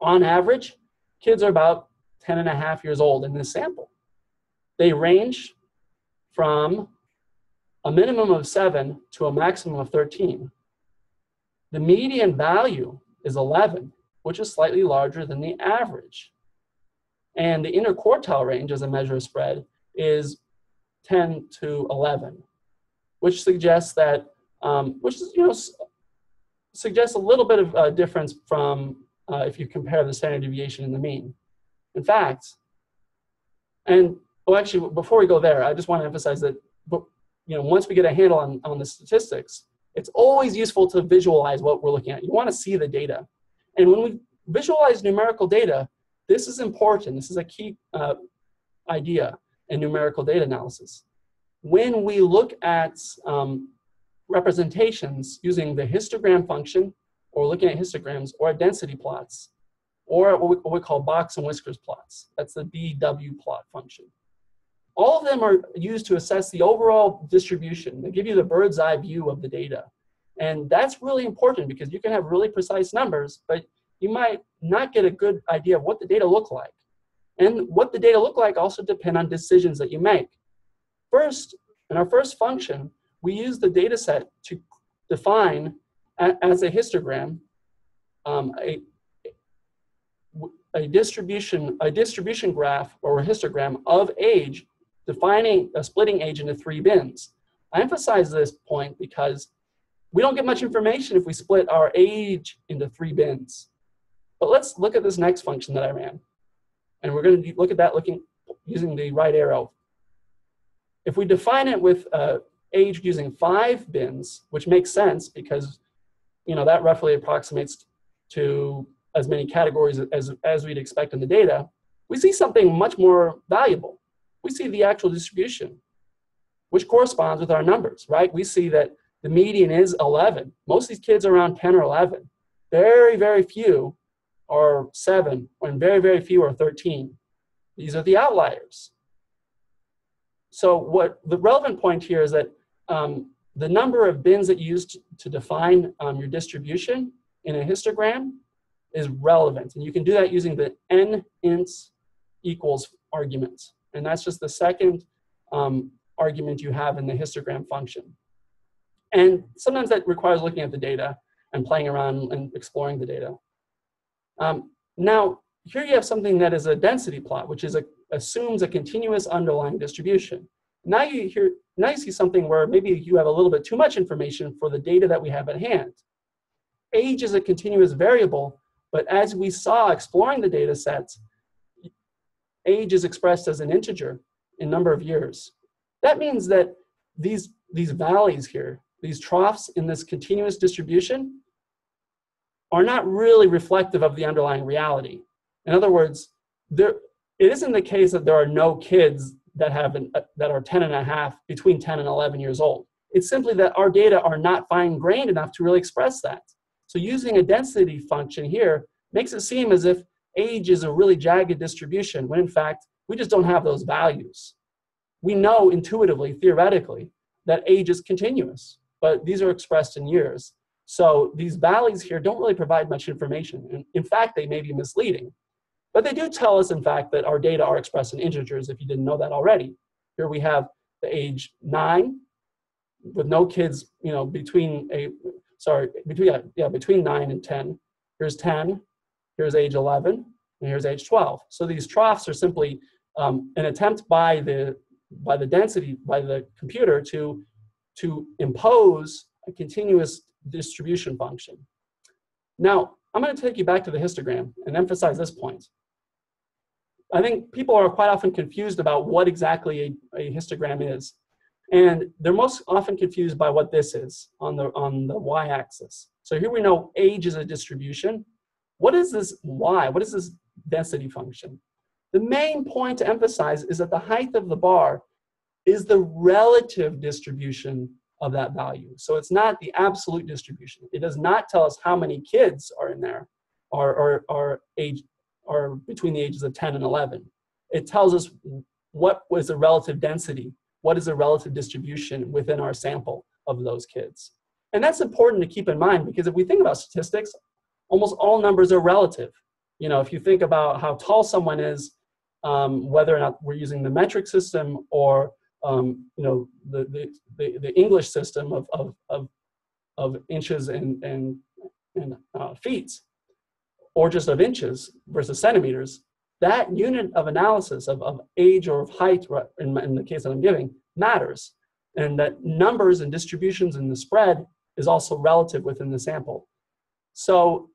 On average, kids are about 10 and a half years old in this sample. They range from a minimum of seven to a maximum of 13. The median value is 11, which is slightly larger than the average. And the interquartile range as a measure of spread is 10 to 11, which suggests that, um, which is, you know, suggests a little bit of a difference from uh, if you compare the standard deviation and the mean. In fact, and oh, actually, before we go there, I just want to emphasize that, you know, once we get a handle on, on the statistics, it's always useful to visualize what we're looking at. You want to see the data. And when we visualize numerical data, this is important. This is a key uh, idea in numerical data analysis. When we look at um, representations using the histogram function or looking at histograms or density plots or what we, what we call box and whiskers plots. That's the BW plot function. All of them are used to assess the overall distribution. They give you the bird's eye view of the data. And that's really important because you can have really precise numbers, but you might not get a good idea of what the data look like. And what the data look like also depend on decisions that you make. First, in our first function, we use the data set to define as a histogram um, a, a distribution a distribution graph or a histogram of age defining a splitting age into three bins. I emphasize this point because we don't get much information if we split our age into three bins. But let's look at this next function that I ran. And we're going to look at that looking using the right arrow. If we define it with uh, age using five bins, which makes sense because you know that roughly approximates to as many categories as, as we'd expect in the data, we see something much more valuable. We see the actual distribution, which corresponds with our numbers, right? We see that the median is 11. Most of these kids are around 10 or 11. Very, very few are 7, and very, very few are 13. These are the outliers. So what the relevant point here is that um, the number of bins that you use to, define um, your distribution in a histogram is relevant. And you can do that using the n ints equals argument. And that's just the second um, argument you have in the histogram function. And sometimes that requires looking at the data and playing around and exploring the data. Um, now, here you have something that is a density plot, which is a, assumes a continuous underlying distribution. Now you hear, now you see something where maybe you have a little bit too much information for the data that we have at hand. Age is a continuous variable, but as we saw exploring the data sets, age is expressed as an integer in number of years. That means that these, these valleys here, these troughs in this continuous distribution, are not really reflective of the underlying reality. In other words, there, it isn't the case that there are no kids that have an, uh, that are 10 and a half, between 10 and 11 years old. It's simply that our data are not fine grained enough to really express that. So using a density function here makes it seem as if age is a really jagged distribution, when in fact, we just don't have those values. We know intuitively, theoretically, that age is continuous, but these are expressed in years. So these valleys here don't really provide much information. In, in fact, they may be misleading. But they do tell us, in fact, that our data are expressed in integers, if you didn't know that already. Here we have the age nine, with no kids, you know, between a, sorry, between, yeah, yeah, between nine and 10. Here's 10, here's age 11, and here's age 12. So these troughs are simply um, an attempt by the, by the density, by the computer to, to impose a continuous distribution function. Now, I'm going to take you back to the histogram and emphasize this point. I think people are quite often confused about what exactly a, a histogram is. And they're most often confused by what this is on the, on the y-axis. So here we know age is a distribution. What is this y? What is this density function? The main point to emphasize is that the height of the bar is the relative distribution of that value. So it's not the absolute distribution. It does not tell us how many kids are in there or, or, or age or between the ages of 10 and 11. It tells us what was the relative density, what is the relative distribution within our sample of those kids. And that's important to keep in mind because if we think about statistics, almost all numbers are relative. You know, if you think about how tall someone is, um, whether or not we're using the metric system or um, you know the, the, the, the, English system of, of, of, of inches and, and, and uh, feet, or just of inches versus centimeters, that unit of analysis of, of age or of height, in, in the case that I'm giving, matters. And that numbers and distributions in the spread is also relative within the sample. So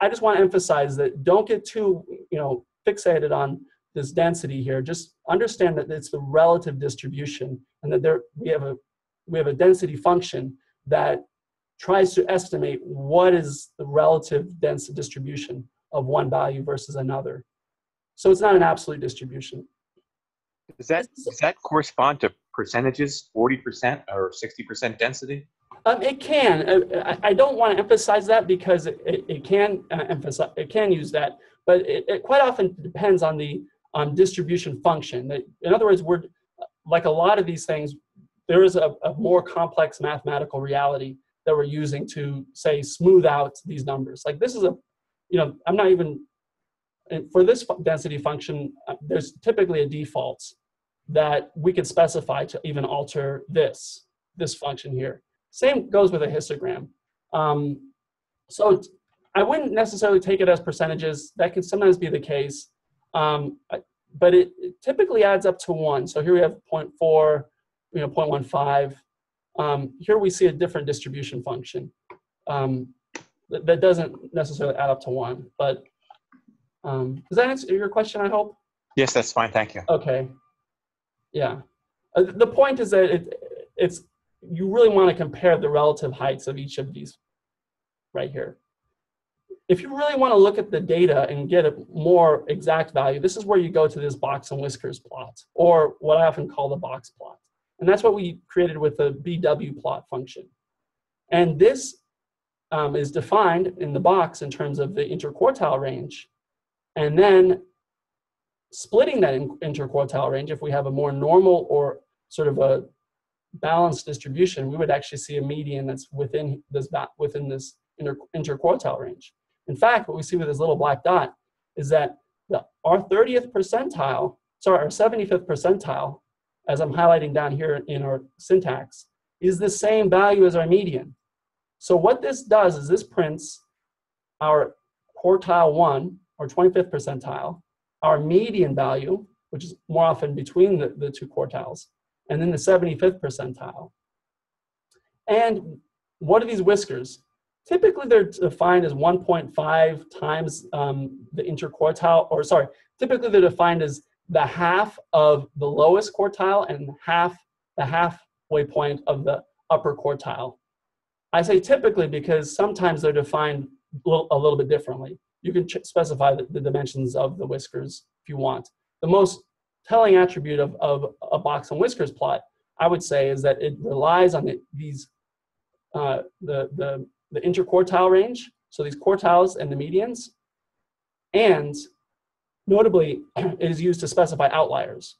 I just want to emphasize that don't get too, you know, fixated on this density here. Just understand that it's the relative distribution and that there we have a we have a density function that tries to estimate what is the relative dense distribution of one value versus another. So it's not an absolute distribution. Does that does that correspond to percentages, forty percent or sixty percent density? Um, it can. Uh, I, I, don't want to emphasize that because it, it, can uh, emphasize it can use that, but it, it, quite often depends on the um, distribution function. In other words, we're like a lot of these things. There is a, a more complex mathematical reality that we're using to say smooth out these numbers. Like this is a, you know, I'm not even for this density function. Uh, there's typically a default that we could specify to even alter this this function here. Same goes with a histogram. Um, so I wouldn't necessarily take it as percentages. That can sometimes be the case. Um, but it, it, typically adds up to one. So here we have 0.4, you know, 0.15. Um, here we see a different distribution function. Um, that, that, doesn't necessarily add up to one, but um, does that answer your question, I hope? Yes, that's fine, thank you. Okay, yeah. Uh, the point is that it, it's you really want to compare the relative heights of each of these right here. If you really want to look at the data and get a more exact value, this is where you go to this box and whiskers plot, or what I often call the box plot. And that's what we created with the BW plot function. And this um, is defined in the box in terms of the interquartile range. And then splitting that interquartile range, if we have a more normal or sort of a balanced distribution, we would actually see a median that's within this within this inter, interquartile range. In fact, what we see with this little black dot is that the, our 30th percentile, sorry, our 75th percentile, as I'm highlighting down here in our syntax, is the same value as our median. So what this does is this prints our quartile one, or 25th percentile, our median value, which is more often between the, the two quartiles, and then the 75th percentile. And what are these whiskers? Typically, they're defined as 1.5 times um, the interquartile, or sorry, typically they're defined as the half of the lowest quartile and half the halfway point of the upper quartile. I say typically because sometimes they're defined a little, bit differently. You can specify the, the dimensions of the whiskers if you want. The most telling attribute of, of a box and whiskers plot, I would say, is that it relies on the, these uh, the, the, the interquartile range, so these quartiles and the medians, and notably, it is used to specify outliers.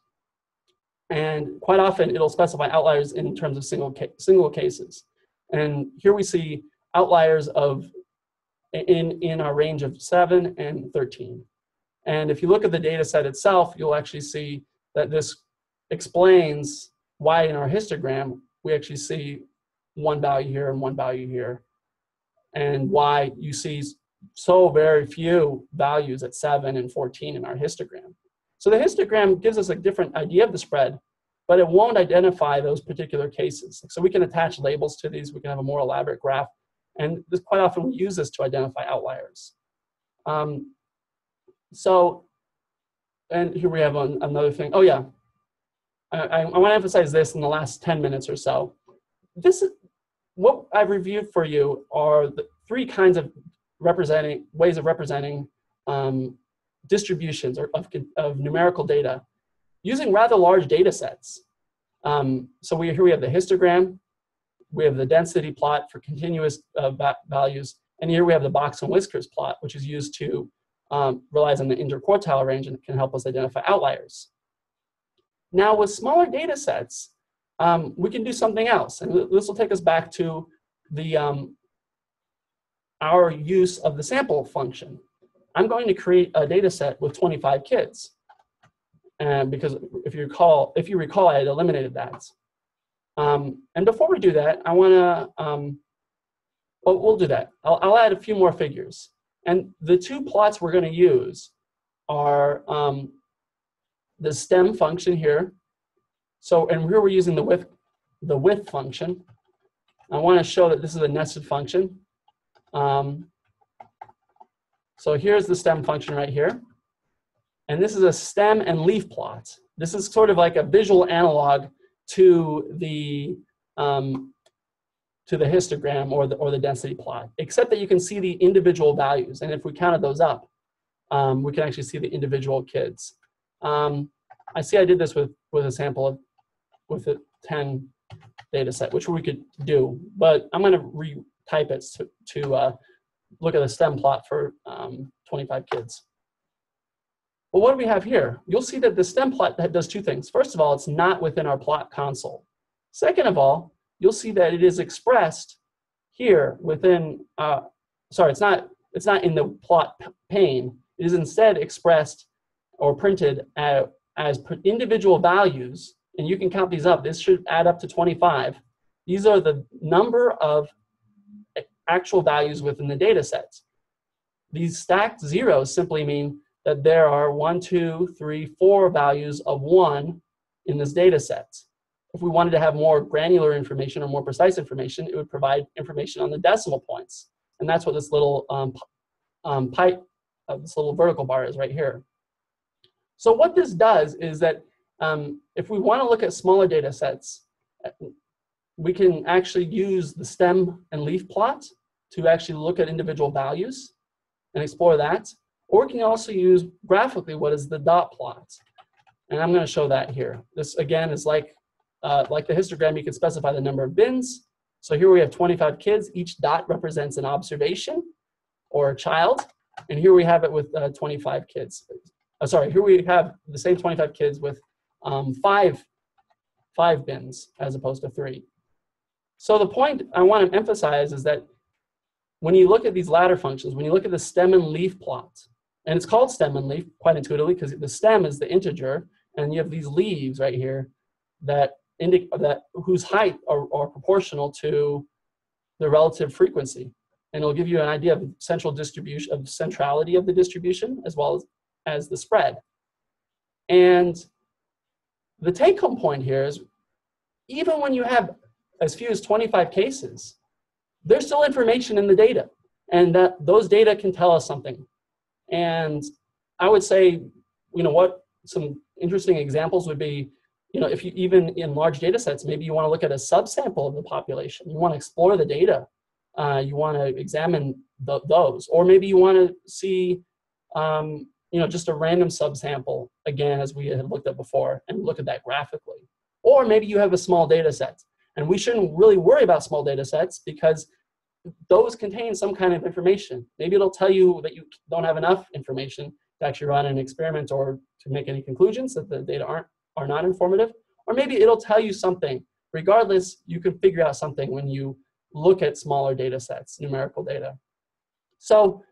And quite often, it'll specify outliers in terms of single, ca single cases. And here we see outliers of in, in our range of 7 and 13. And if you look at the data set itself, you'll actually see that this explains why in our histogram, we actually see one value here and one value here, and why you see so very few values at 7 and 14 in our histogram. So the histogram gives us a different idea of the spread, but it won't identify those particular cases. So we can attach labels to these, we can have a more elaborate graph, and this quite often we use this to identify outliers. Um, so, and here we have an, another thing. Oh yeah, I, I, I want to emphasize this in the last 10 minutes or so. This is what I've reviewed for you are the three kinds of representing ways of representing um, distributions or of, of numerical data using rather large data sets. Um, so we, here we have the histogram, we have the density plot for continuous uh, values, and here we have the box and whiskers plot, which is used to um, relies on the interquartile range and can help us identify outliers. Now with smaller data sets, um, we can do something else. And this will take us back to the um, our use of the sample function. I'm going to create a data set with 25 kids. And because if you recall, if you recall, I had eliminated that. Um, and before we do that, I want to, um, well, we'll do that. I'll, I'll add a few more figures. And the two plots we're going to use are um, the stem function here. So, and here we're using the width, the width function. I want to show that this is a nested function. Um, so here's the stem function right here. And this is a stem and leaf plot. This is sort of like a visual analog to the um, to the histogram or the or the density plot, except that you can see the individual values. And if we counted those up, um, we can actually see the individual kids. Um, I see I did this with with a sample of with a 10 data set, which we could do, but I'm going to retype it to, to uh, look at the stem plot for um, 25 kids. Well, what do we have here? You'll see that the stem plot that does two things. First of all, it's not within our plot console. Second of all, you'll see that it is expressed here within, uh, sorry, it's not, it's not in the plot pane. It is instead expressed or printed at, as individual values, and you can count these up. This should add up to 25. These are the number of actual values within the data sets. These stacked zeros simply mean that there are one, two, three, four values of one in this data set. If we wanted to have more granular information or more precise information, it would provide information on the decimal points. And that's what this little um, um, pipe, uh, this little vertical bar is right here. So what this does is that um, if we want to look at smaller data sets, uh, we can actually use the stem and leaf plot to actually look at individual values and explore that. Or we can also use graphically what is the dot plot. And I'm going to show that here. This again is like, uh, like the histogram, you can specify the number of bins. So here we have 25 kids. Each dot represents an observation or a child. And here we have it with uh, 25 kids. Uh, sorry, here we have the same 25 kids with um, five, five bins as opposed to three. So the point I want to emphasize is that when you look at these ladder functions, when you look at the stem and leaf plots, and it's called stem and leaf quite intuitively because the stem is the integer, and you have these leaves right here that indicate that whose height are, are proportional to the relative frequency. And it'll give you an idea of central distribution of centrality of the distribution as well as, as the spread. And the take home point here is even when you have as few as 25 cases, there's still information in the data. And that those data can tell us something. And I would say, you know, what some interesting examples would be, you know, if you even in large data sets, maybe you want to look at a subsample of the population. You want to explore the data. Uh, you want to examine the, those. Or maybe you want to see, um, you know, just a random subsample, again, as we had looked at before, and look at that graphically. Or maybe you have a small data set and we shouldn't really worry about small data sets because those contain some kind of information. Maybe it'll tell you that you don't have enough information to actually run an experiment or to make any conclusions that the data aren't are not informative. Or maybe it'll tell you something. Regardless, you can figure out something when you look at smaller data sets, numerical data. So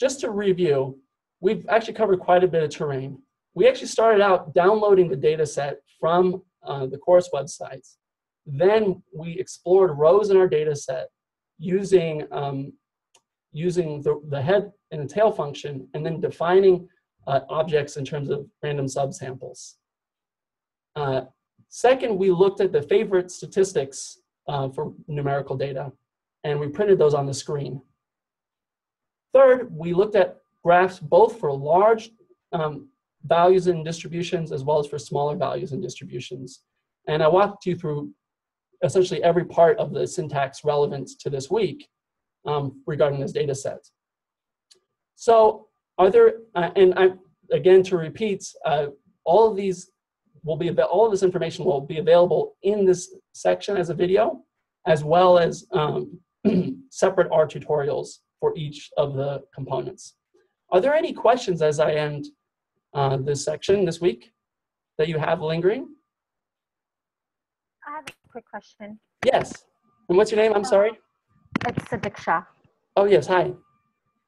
just to review, we've actually covered quite a bit of terrain. We actually started out downloading the data set from uh, the course websites. Then we explored rows in our data set using, um, using the, the head and the tail function and then defining uh, objects in terms of random subsamples. Uh, second, we looked at the favorite statistics uh, for numerical data and we printed those on the screen. Third, we looked at graphs both for large um, values and distributions as well as for smaller values and distributions. And I walked you through essentially every part of the syntax relevant to this week um, regarding this data set. So are there, uh, and I, again to repeat, uh, all of these will be, all of this information will be available in this section as a video, as well as um, separate R tutorials for each of the components. Are there any questions as I end uh, this section this week that you have lingering? I have a quick question. Yes. And what's your name? I'm sorry. It's Sadiksha. Oh, yes. Hi.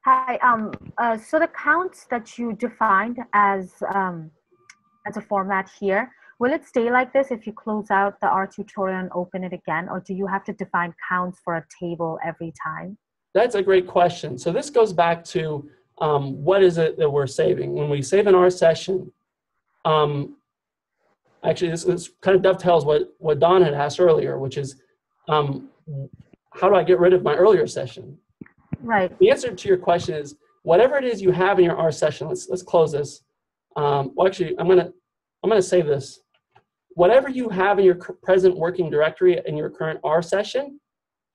Hi. Um. Uh, so the counts that you defined as um, as a format here, will it stay like this if you close out the R tutorial and open it again, or do you have to define counts for a table every time? That's a great question. So this goes back to um, what is it that we're saving? When we save an R session, um, actually this, this kind of dovetails what, what Don had asked earlier, which is um, how do I get rid of my earlier session? Right. The answer to your question is whatever it is you have in your R session, let's, let's close this. Um, well, actually, I'm gonna, I'm gonna save this. Whatever you have in your present working directory in your current R session,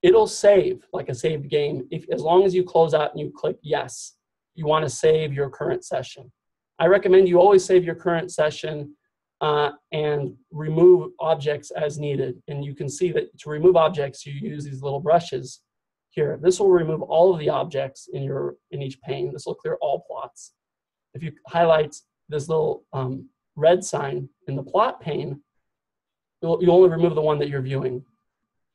it'll save like a saved game if as long as you close out and you click yes you want to save your current session. I recommend you always save your current session uh, and remove objects as needed. And you can see that to remove objects you use these little brushes here. This will remove all of the objects in your in each pane. This will clear all plots. If you highlight this little um, red sign in the plot pane you'll, you only remove the one that you're viewing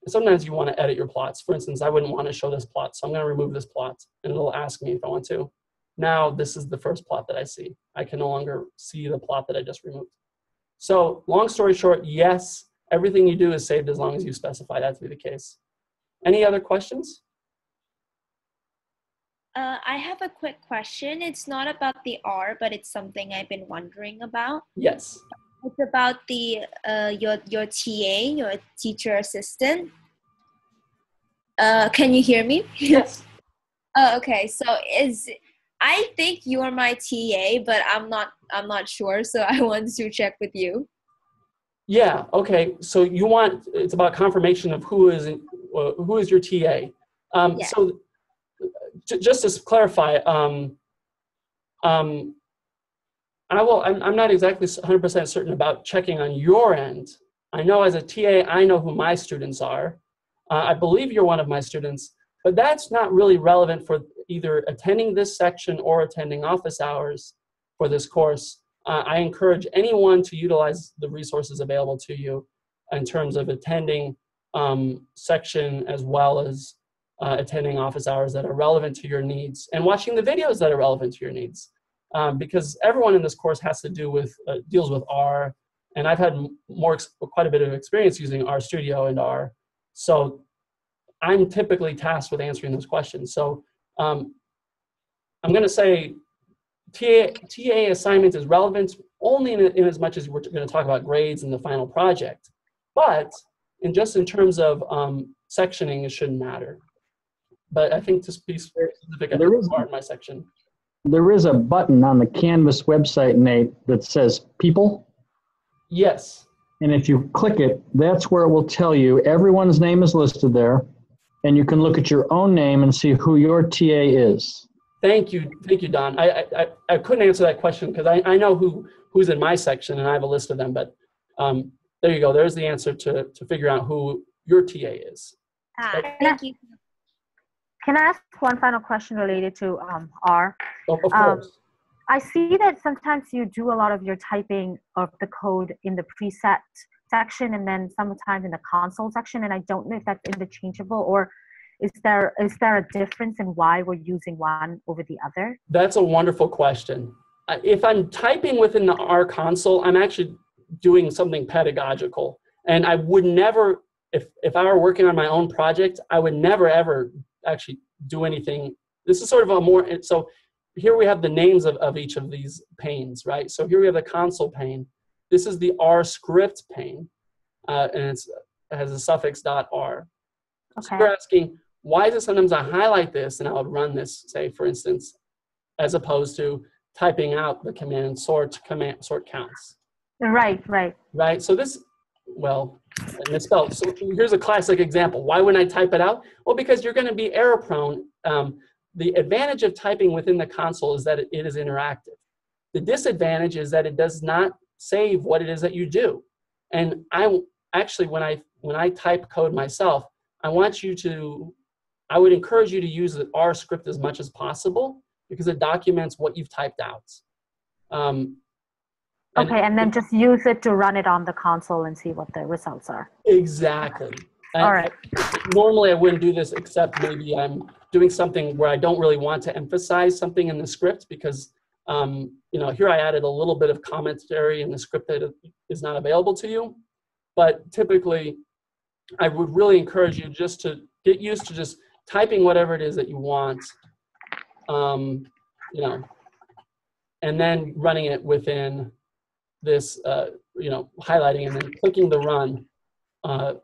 sometimes you want to edit your plots. For instance, I wouldn't want to show this plot, so I'm going to remove this plot, and it'll ask me if I want to. Now, this is the first plot that I see. I can no longer see the plot that I just removed. So, long story short, yes, everything you do is saved as long as you specify that to be the case. Any other questions? Uh, I have a quick question. It's not about the R, but it's something I've been wondering about. Yes. It's about the uh, your your TA, your teacher assistant. Uh, can you hear me? Yes. Oh, okay. So is I think you're my TA, but I'm not. I'm not sure. So I wanted to check with you. Yeah. Okay. So you want it's about confirmation of who is uh, who is your TA. Um, Yeah. So just to clarify, um, um, I will. I'm, I'm not exactly 100% certain about checking on your end. I know as a TA, I know who my students are. Uh, I believe you're one of my students, but that's not really relevant for either attending this section or attending office hours for this course. Uh, I encourage anyone to utilize the resources available to you in terms of attending um, section as well as uh, attending office hours that are relevant to your needs and watching the videos that are relevant to your needs. Um, because everyone in this course has to do with uh, deals with R, and I've had more quite a bit of experience using RStudio and R, so I'm typically tasked with answering those questions. So um, I'm going to say TA, TA assignment is relevant only in, in as much as we're going to talk about grades in the final project, but in just in terms of um, sectioning, it shouldn't matter. But I think to be very specific, I There part in my section. There is a button on the Canvas website, Nate, that says People. Yes. And if you click it, that's where it will tell you everyone's name is listed there. And you can look at your own name and see who your TA is. Thank you, thank you, Don. I I, I- I couldn't answer that question because I, I know who who's in my section and I have a list of them. But um, there you go. There's the answer to to figure out who your TA is. Ah, Okay. thank you. Can I ask one final question related to um, R? Of, of Um, course. I see that sometimes you do a lot of your typing of the code in the preset section and then sometimes in the console section, and I don't know if that's interchangeable or is there is there a difference in why we're using one over the other? That's a wonderful question. If I'm typing within the R console, I'm actually doing something pedagogical. And I would never, if, if I were working on my own project, I would never ever actually do anything. This is sort of a more, so here we have the names of, of each of these panes, right? So here we have the console pane. This is the R script pane, uh, and it's, it has a suffix dot .r. Okay. So you're asking, why is it sometimes I highlight this and I would run this, say, for instance, as opposed to typing out the command sort command sort counts, Right, right. right? So this, well, misspelled. So here's a classic example. Why wouldn't I type it out? Well, because you're going to be error prone. Um, the advantage of typing within the console is that it, is interactive. The disadvantage is that it does not save what it is that you do. And I actually, when I when I type code myself, I want you to, I would encourage you to use the R script as much as possible because it documents what you've typed out. Um, Okay, and then just use it to run it on the console and see what the results are. Exactly. And All right. Normally, I wouldn't do this except maybe I'm doing something where I don't really want to emphasize something in the script because, um, you know, here I added a little bit of commentary in the script that is not available to you. But typically, I would really encourage you just to get used to just typing whatever it is that you want, um, you know, and then running it within this, uh, you know, highlighting and then clicking the run uh,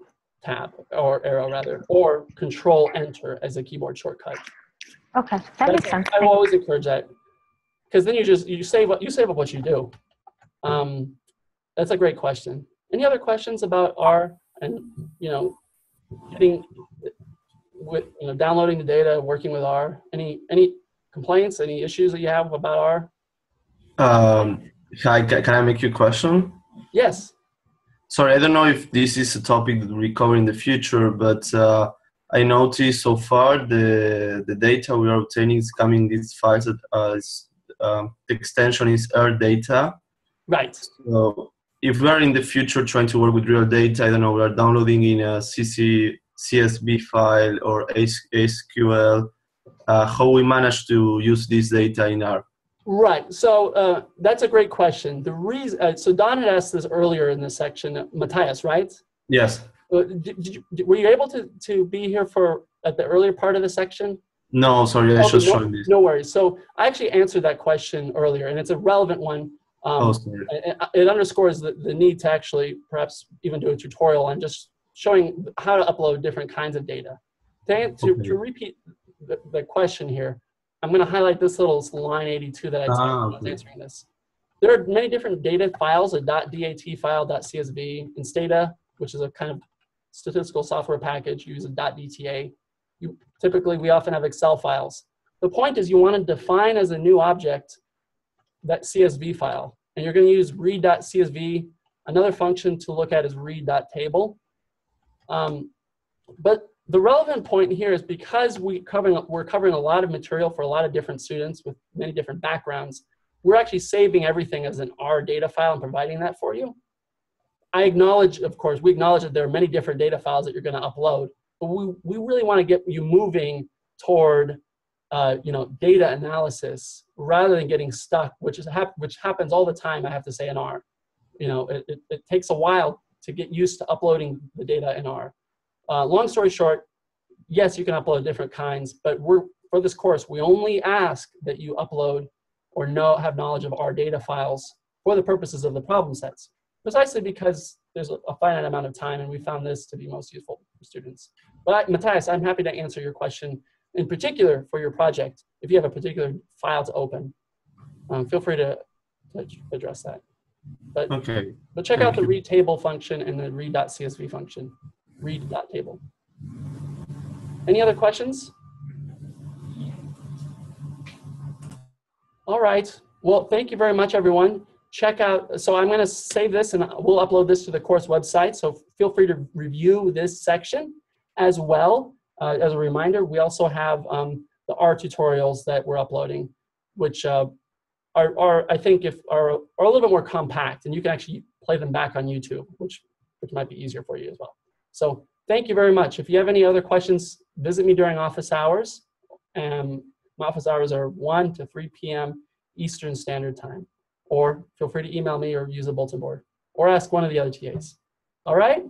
tab or arrow rather, or control enter as a keyboard shortcut. Okay, that makes sense. I Thank- always encourage that because then you just you save what you save up what you do. Um, that's a great question. Any other questions about R and you know getting with you know downloading the data, working with R? Any any complaints? Any issues that you have about R? Um, hi, can I make you a question? Yes. Sorry, I don't know if this is a topic that we cover in the future, but uh, I noticed so far the the data we are obtaining is coming these files that uh, um, the extension is R data. Right. So if we are in the future trying to work with real data, I don't know, we are downloading in a CC, CSV file or SQL, uh, how we manage to use this data in R. Right. So uh, that's a great question. The reason. Uh, so Don had asked this earlier in the section. uh, Matthias, right? Yes. Uh, did, did you, were you able to, to be here for at the earlier part of the section? No, sorry, I just no, joined this. no worries. So I actually answered that question earlier, and it's a relevant one. Um, Oh, sorry. it, it underscores the, the need to actually perhaps even do a tutorial on just showing how to upload different kinds of data. To, to, Okay. to repeat the, the question here, I'm going to highlight this little line 82 that I typed when I was answering this. There are many different data files, a .dat file, .csv, Instadata, which is a kind of statistical software package, you use a .dta. You, typically, we often have Excel files. The point is you want to define as a new object that CSV file. And you're going to use read.csv. Another function to look at is read.table. Um, but the relevant point here is because we covering, we're covering a lot of material for a lot of different students with many different backgrounds, we're actually saving everything as an R data file and providing that for you. I acknowledge, of course, we acknowledge that there are many different data files that you're going to upload, but we, we really want to get you moving toward uh, you know, data analysis rather than getting stuck, which is hap- which happens all the time. I have to say in R, you know, it, it, it takes a while to get used to uploading the data in R. Uh, long story short, yes, you can upload different kinds, but we're for this course we only ask that you upload or know have knowledge of R data files for the purposes of the problem sets, precisely because there's a, finite amount of time, and we found this to be most useful for students. But Matthias, I'm happy to answer your question in particular for your project, if you have a particular file to open, um, feel free to, to address that. But, Okay. but check out the read table function and the read.csv function, read.table. Any other questions? All right. Well, thank you very much, everyone. Check out, so I'm going to save this and we'll upload this to the course website. So feel free to review this section as well. Uh, as a reminder, we also have um, the R tutorials that we're uploading, which uh, are, are, I think, if are, are a little bit more compact, and you can actually play them back on YouTube, which which might be easier for you as well. So thank you very much. If you have any other questions, visit me during office hours. Um, my office hours are 1 to 3 p.m. Eastern Standard Time. Or feel free to email me or use a bulletin board or ask one of the other TAs. All right?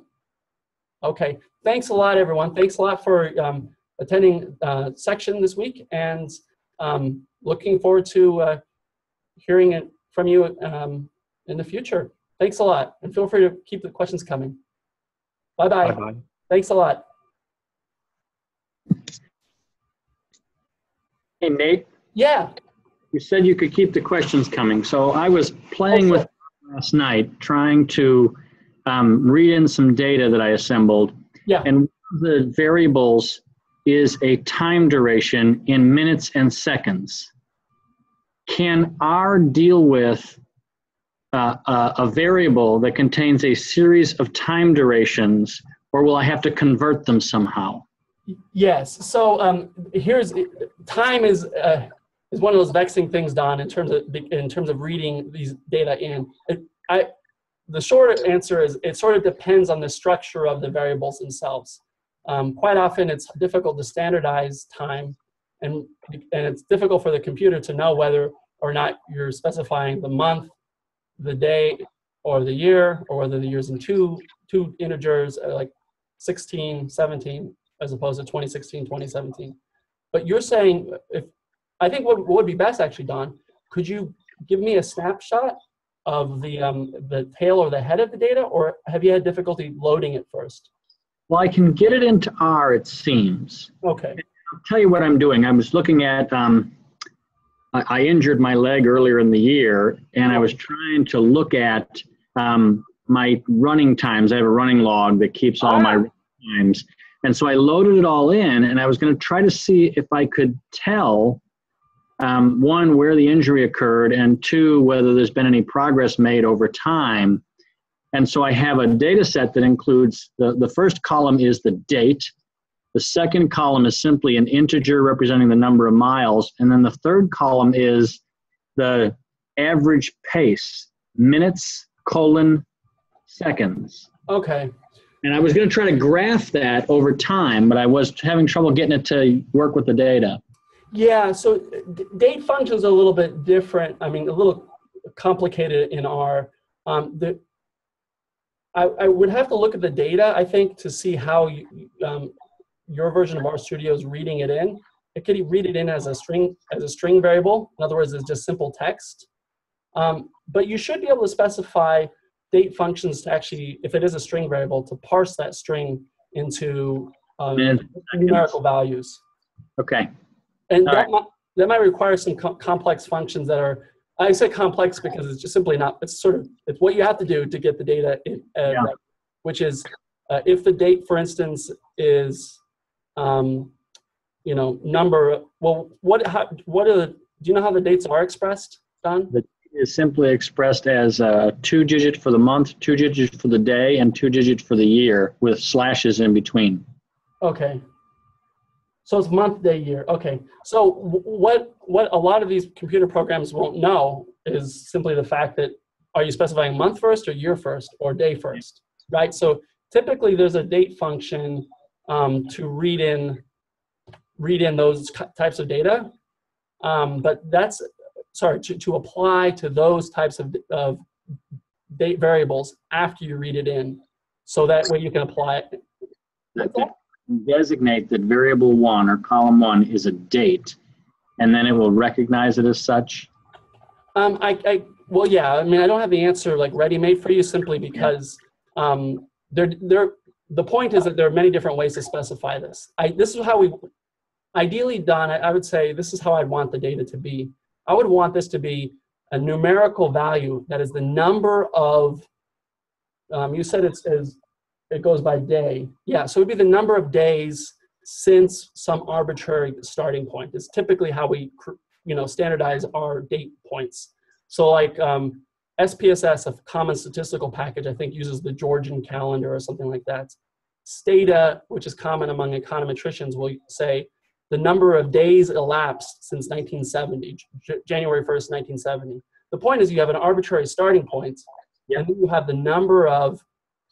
Okay. Thanks a lot, everyone. Thanks a lot for um, attending uh, section this week and um, looking forward to uh, hearing it from you um, in the future. Thanks a lot. And feel free to keep the questions coming. Bye-bye. Bye-bye. Thanks a lot. Hey, Nate, Yeah. you said you could keep the questions coming. So I was playing with last night, trying to um, read in some data that I assembled. Yeah. And one of the variables is a time duration in minutes and seconds. Can R deal with uh, a, variable that contains a series of time durations, or will I have to convert them somehow? Yes. So um, here's time is uh, is one of those vexing things, Don, in terms of in terms of reading these data in. It, I, the short answer is it sort of depends on the structure of the variables themselves. Um, quite often, it's difficult to standardize time, and and it's difficult for the computer to know whether or not you're specifying the month, the day, or the year, or whether the year's in two two integers, uh, like 16, 17, as opposed to 2016, 2017. But you're saying if I think what, what would be best actually, Don, could you give me a snapshot of the um, the tail or the head of the data, or have you had difficulty loading it first? Well, I can get it into R, it seems. Okay. I'll tell you what I'm doing. I was looking at, um, I, I injured my leg earlier in the year, and I was trying to look at um, my running times. I have a running log that keeps all my times. And so I loaded it all in, and I was going to try to see if I could tell um, one, where the injury occurred, and two, whether there's been any progress made over time. And so I have a data set that includes the, the first column is the date, the second column is simply an integer representing the number of miles, and then the third column is the average pace, minutes, colon, seconds. Okay. And I was going to try to graph that over time, but I was having trouble getting it to work with the data. Yeah, so d- date functions are a little bit different. I mean, a little complicated in R. Um, the, I, I would have to look at the data, I think, to see how you, um, your version of RStudio is reading it in. It could read it in as a string as a string variable. In other words, it's just simple text. Um, but you should be able to specify date functions to actually, if it is a string variable, to parse that string into um, numerical values. Okay. And All that, right. might, that might require some co- complex functions that are, I say complex because it's just simply not, it's sort of, it's what you have to do to get the data, in, uh, Yeah. right, which is uh, if the date, for instance, is, um, you know, number, well, what, how, what are the, do you know how the dates are expressed, Don? Is simply expressed as uh, two digit for the month, two digit for the day, and two digit for the year with slashes in between. Okay. So it's month, day, year. Okay. So w- what what a lot of these computer programs won't know is simply the fact that are you specifying month first or year first or day first, right? So typically there's a date function um, to read in read in those types of data, um, but that's sorry to, to apply to those types of, of date variables after you read it in, so that way you can apply it. Designate that variable one or column one is a date, and then it will recognize it as such. Um, I, I, well, yeah. I mean, I don't have the answer like ready-made for you simply because um, there, there. The point is that there are many different ways to specify this. I, this is how we, ideally done. I, I would say this is how I'd want the data to be. I would want this to be a numerical value that is the number of. Um, you said it's as it goes by day. Yeah, so it would be the number of days since some arbitrary starting point. Is typically how we you know standardize our date points so like um, spss a common statistical package i think uses the gregorian calendar or something like that. Stata which is common among econometricians will say the number of days elapsed since 1970 J- january 1st 1970 the point is you have an arbitrary starting point Yeah. and then you have the number of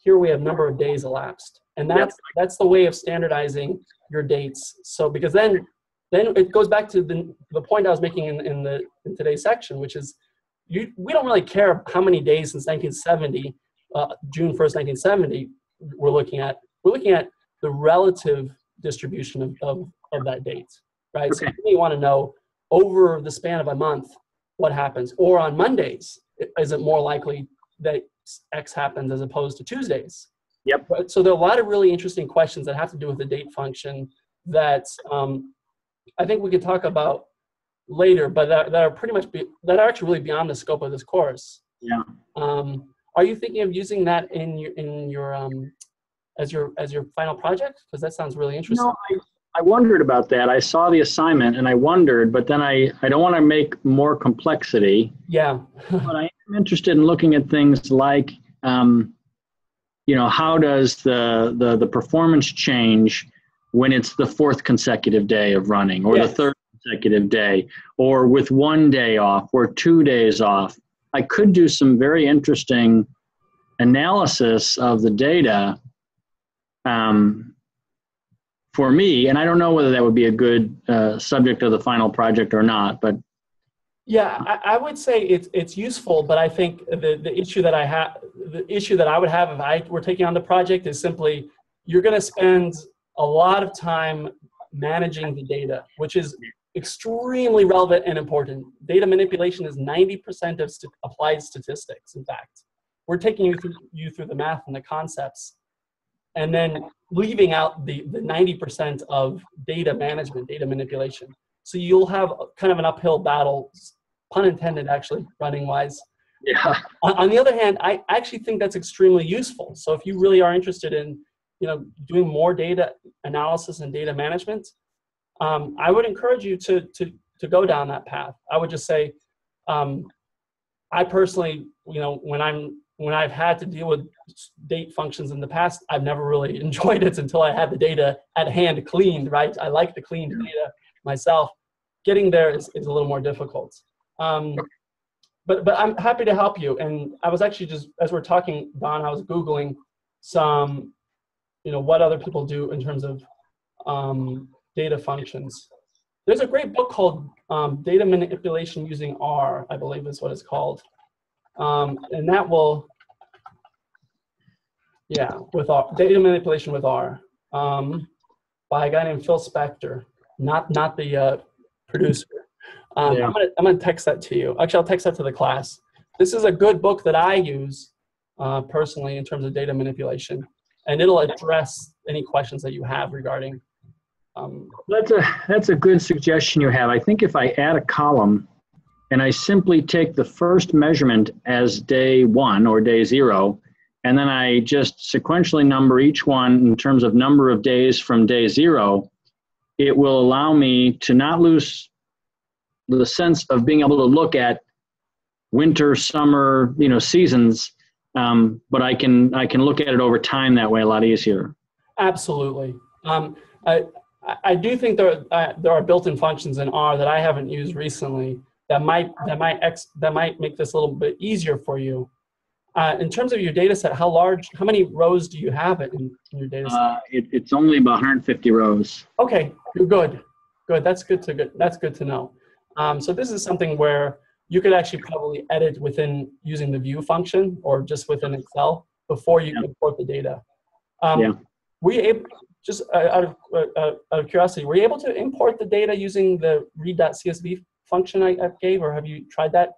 here we have number of days elapsed. And that's that's the way of standardizing your dates. So because then then it goes back to the, the point I was making in, in the in today's section, which is you, we don't really care how many days since 1970, uh, June 1st, 1970, we're looking at. We're looking at the relative distribution of, of, of that date, right? So Okay. you want to know over the span of a month what happens, or on Mondays, is it more likely that X happens as opposed to Tuesdays? Yep. But, so there are a lot of really interesting questions that have to do with the date function that um, I think we could talk about later, but that, that are pretty much be, that are actually really beyond the scope of this course. Yeah. Um, are you thinking of using that in your in your um, as your as your final project? Because that sounds really interesting. No, I, I wondered about that. I saw the assignment and I wondered, but then I, I don't want to make more complexity. Yeah. but I am interested in looking at things like, um, you know, how does the, the, the performance change when it's the fourth consecutive day of running or Yes. the third consecutive day, or with one day off, or two days off. I could do some very interesting analysis of the data um, for me, and I don't know whether that would be a good uh, subject of the final project or not, but Yeah, I, I would say it's it's useful, but I think the, the issue that I have the issue that I would have if I were taking on the project is simply you're going to spend a lot of time managing the data, which is extremely relevant and important. Data manipulation is 90% of st- applied statistics, in fact. We're taking you through, you through the math and the concepts, and then leaving out the, the 90% of data management, data manipulation. So you'll have kind of an uphill battle, pun intended, actually, running wise. yeah, On, on the other hand, I actually think that's extremely useful. So if you really are interested in, you know, doing more data analysis and data management, um, I would encourage you to to to go down that path. I would just say, um, I personally, you know, when I'm when I've had to deal with date functions in the past, I've never really enjoyed it until I had the data at hand cleaned. Right? I like the cleaned data myself. Getting there is, is a little more difficult. Um, but but I'm happy to help you. And I was actually just as we're talking, Don, I was googling some, you know, what other people do in terms of um, data functions. There's a great book called um, Data Manipulation Using R, I believe is what it's called, um, and that will, yeah, with R, data manipulation with R, um, by a guy named Phil Spector, not not the uh, producer. Um, Yeah. I'm, gonna, I'm gonna text that to you. Actually, I'll text that to the class. This is a good book that I use uh, personally in terms of data manipulation, and it'll address any questions that you have regarding. Um, that's a that's a good suggestion you have. I think if I add a column and I simply take the first measurement as day one or day zero, and then I just sequentially number each one in terms of number of days from day zero, it will allow me to not lose the sense of being able to look at winter, summer, you know, seasons. Um, but I can I can look at it over time that way a lot easier. Absolutely. Um, I, I- do think there, uh, there are built-in functions in R that I haven't used recently that might that might ex, that might make this a little bit easier for you. Uh, in terms of your data set, how large, how many rows do you have it in, in your data set? Uh, it, it's only about 150 rows. Okay, you're good. Good. That's good to good. That's good to know. Um, so this is something where you could actually probably edit within using the view function or just within Excel before you Yeah. import the data. Um, Yeah. Able, just uh, out of uh, uh, out of curiosity, were you able to import the data using the read.csv function I, I gave, or have you tried that?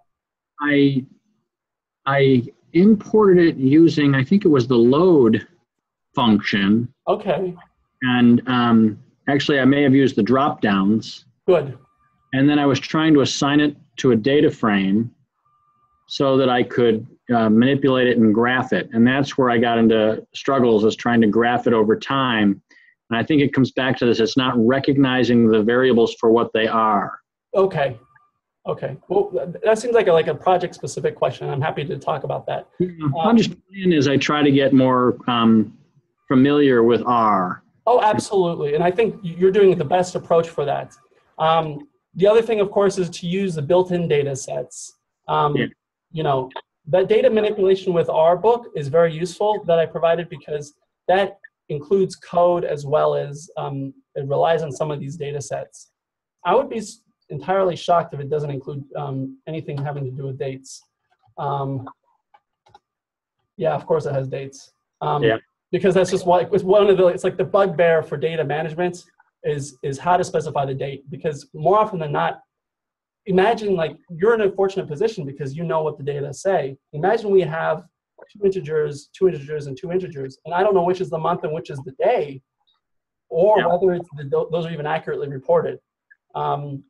I I imported it using I think it was the load function, Okay, and um, actually I may have used the drop downs, good. and then I was trying to assign it to a data frame so that I could uh, manipulate it and graph it, and that's where I got into struggles is trying to graph it over time. And I think it comes back to this: it's not recognizing the variables for what they are. Okay, okay. Well, that- seems like a, like a project-specific question. I'm happy to talk about that. I'm just in as I try to get more um, familiar with R. Oh, absolutely. And I think you're doing the best approach for that. Um, the other thing, of course, is to use the built-in data sets. Um, Yeah. You know, that data manipulation with R book is very useful that I provided because that includes code as well as um, it relies on some of these data sets. I would be entirely shocked if it doesn't include um, anything having to do with dates. Um, yeah, of course it has dates. Um, Yeah. Because that's just what it's one of the it's like the bugbear for data management is is how to specify the date because more often than not, imagine like you're in a fortunate position because you know what the data say. Imagine we have two integers, two integers, and two integers, and I don't know which is the month and which is the day, or Yeah. whether it's the, those are even accurately reported. Um,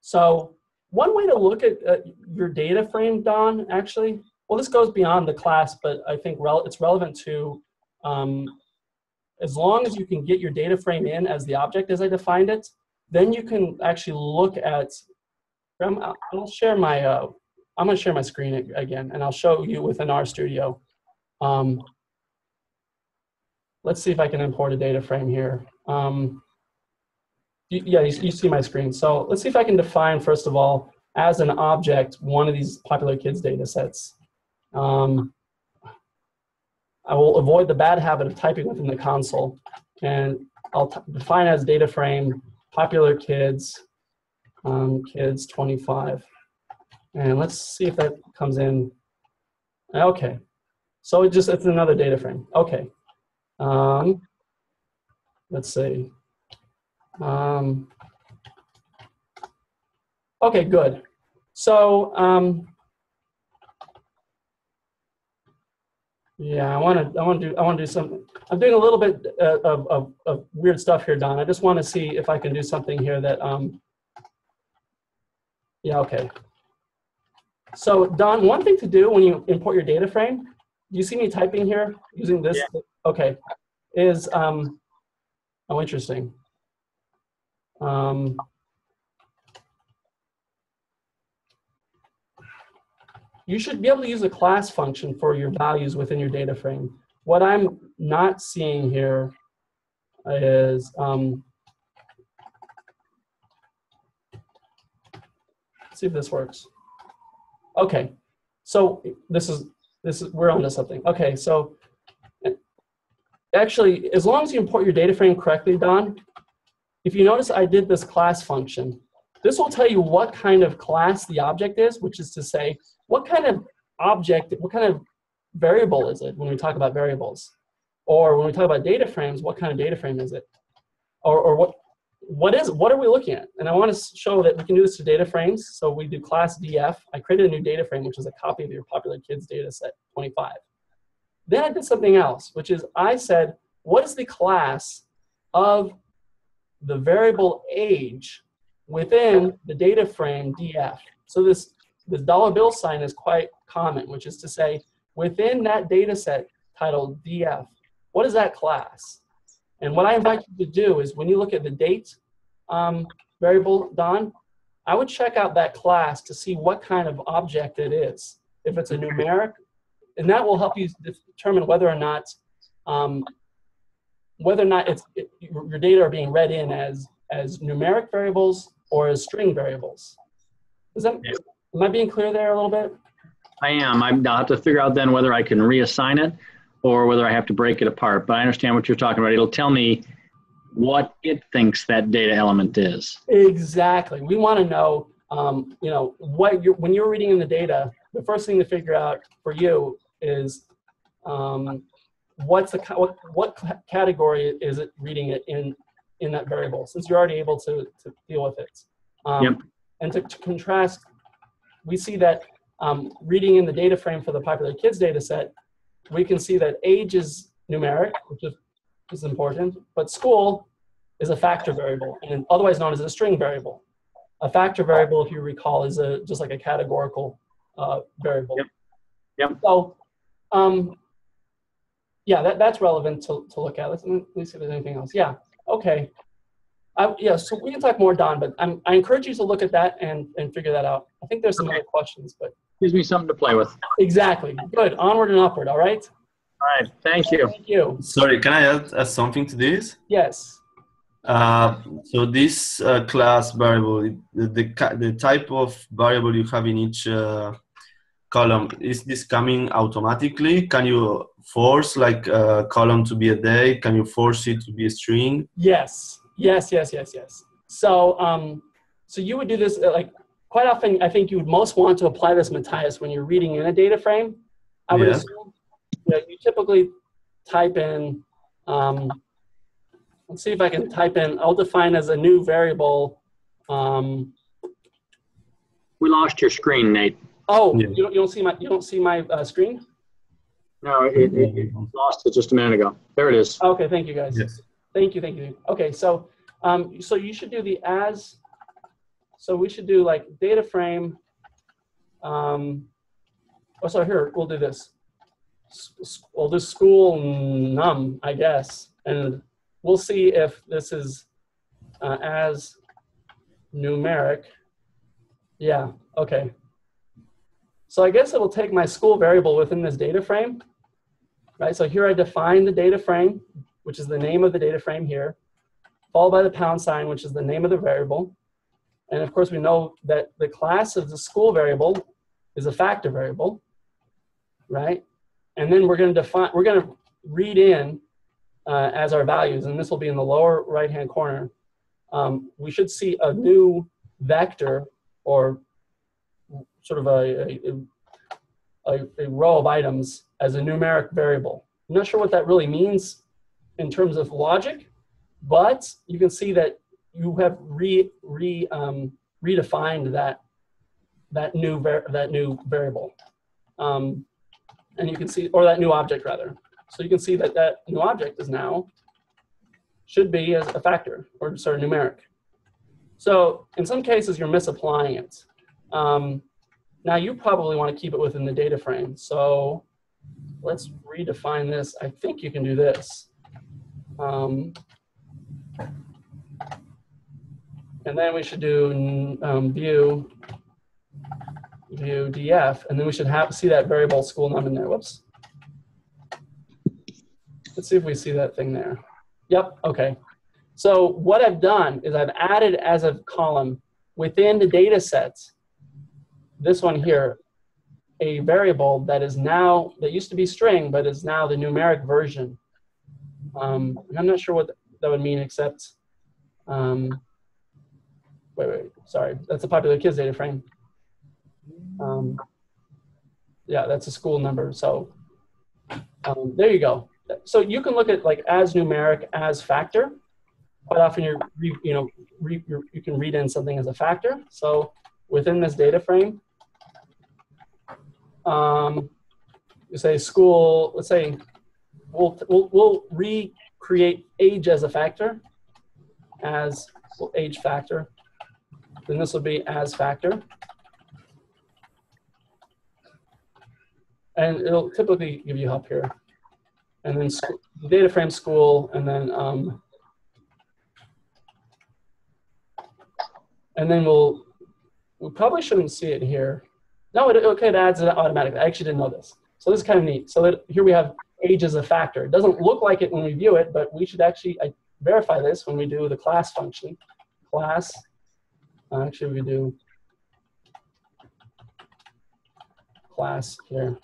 so one way to look at uh, your data frame, Don, actually, well, this goes beyond the class, but I think rel- it's relevant to um, as long as you can get your data frame in as the object as I defined it, then you can actually look at, I'll I'll share my, uh, I'm gonna share my screen again and I'll show you within RStudio. Um, let's see if I can import a data frame here. Um, you, yeah, you, you see my screen. So let's see if I can define, first of all, as an object, one of these popular kids data sets. Um, I will avoid the bad habit of typing within the console. And I'll define as data frame popular kids, um, kids 25. And let's see if that comes in. Okay. So it just, it's another data frame. Okay. Um, let's see. Um, okay, good. So, um, yeah, I want to, I want to do, I want to do something. I'm doing a little bit uh, of, of, of weird stuff here, Don. I just want to see if I can do something here that, um, yeah, okay. So Don, one thing to do when you import your data frame, you see me typing here using this? Okay, is, um, oh, interesting. Um, you should be able to use a class function for your values within your data frame. What I'm not seeing here is, um, let's see if this works. Okay, so this is, this is, we're onto something. Okay, so actually, as long as you import your data frame correctly, Don, if you notice I did this class function, this will tell you what kind of class the object is, which is to say, what kind of object, what kind of variable is it when we talk about variables? Or when we talk about data frames, what kind of data frame is it? Or, or what, what is, what are we looking at? And I want to show that we can do this to data frames. So we do class DF. I created a new data frame, which is a copy of your popular kids data set 25. Then I did something else, which is I said, what is the class of the variable age within the data frame DF? So this, this dollar bill sign is quite common, which is to say, within that data set titled DF, what is that class? And what I invite you to do is when you look at the date um, variable, Don, I would check out that class to see what kind of object it is. If it's a numeric, and that will help you determine whether or not um, whether or not it's it, your data are being read in as as numeric variables or as string variables. Is that Yeah. am I being clear there a little bit? I am. I'm, I'll have to figure out then whether I can reassign it or whether I have to break it apart. But I understand what you're talking about. It'll tell me what it thinks that data element is. Exactly. We want to know, um, you know, what you're when you're reading in the data. The first thing to figure out for you is um, what's the what, what category is it reading it in in that variable since you're already able to to deal with it. Um, Yep. And to, to contrast, we see that um, reading in the data frame for the popular kids data set, we can see that age is numeric, which is, is important, but school is a factor variable, and otherwise known as a string variable. A factor variable, if you recall, is a just like a categorical uh, variable. Yep. Yep. So, um, yeah, that, that's relevant to, to look at. Let's, let me see if there's anything else. Yeah. Okay. I, yeah. So we can talk more, Don, but I'm, I encourage you to look at that and, and figure that out. I think there's some Okay. other questions, but Gives me something to play with. exactly. Good. Onward and upward. All right. All right. Thank you. Thank you. Sorry, can I add, add something to this? Yes. Uh, so this uh, class variable, the, the, the type of variable you have in each uh, column, is this coming automatically? Can you force like a column to be a day? Can you force it to be a string? Yes, yes, yes, yes, yes. So, um, so you would do this uh, like quite often. I think you would most want to apply this, Matthias, when you're reading in a data frame. I would Yeah. assume that you typically type in. Um, let's see if I can type in. I'll define as a new variable. Um, We lost your screen, Nate. oh, Yeah. you, don't, you don't see my you don't see my uh, screen. No, it, it, it lost it just a minute ago. There it is. Okay, thank you guys. Yes. Thank you, thank you. Okay, so um, so you should do the as. So we should do like data frame. Um, oh, so here we'll do this. We'll do school num, I guess, and we'll see if this is uh, as numeric. Yeah. Okay. So I guess it will take my school variable within this data frame, right? So here I define the data frame which is the name of the data frame here. followed by the pound sign, which is the name of the variable. And of course, we know that the class of the school variable is a factor variable, right? And then we're going to define, we're going to read in uh, as our values, and this will be in the lower right-hand corner. Um, we should see a new vector or sort of a, a, a, a row of items as a numeric variable. I'm not sure what that really means in terms of logic, but you can see that you have re, re, um, redefined that, that, new that new variable. Um, and you can see, or that new object rather. So you can see that that new object is now, should be as a factor or sort of numeric. So in some cases, you're misapplying it. Um, now you probably want to keep it within the data frame. So let's redefine this. I think you can do this. Um, and then we should do um, view, view df, and then we should have see that variable school num in there. Whoops. Let's see if we see that thing there. Yep, okay. So what I've done is I've added as a column within the data sets, this one here, a variable that is now, that used to be string, but is now the numeric version. Um, I'm not sure what that would mean except, um, wait, wait, sorry, that's a popular kids data frame. Um, yeah, that's a school number. So um, there you go. So you can look at like as numeric as factor. Quite often you're, you know, re, you can read in something as a factor. So within this data frame, um, you say school, let's say we'll, we'll, we'll recreate age as a factor, as well, age factor. Then this will be as factor. And it'll typically give you help here. And then data frame school, and then um, and then we'll we probably shouldn't see it here. No, it, okay, it adds it automatically. I actually didn't know this. So this is kind of neat. So that here we have age as a factor. It doesn't look like it when we view it, but we should actually I verify this when we do the class function. Class, actually we do class here.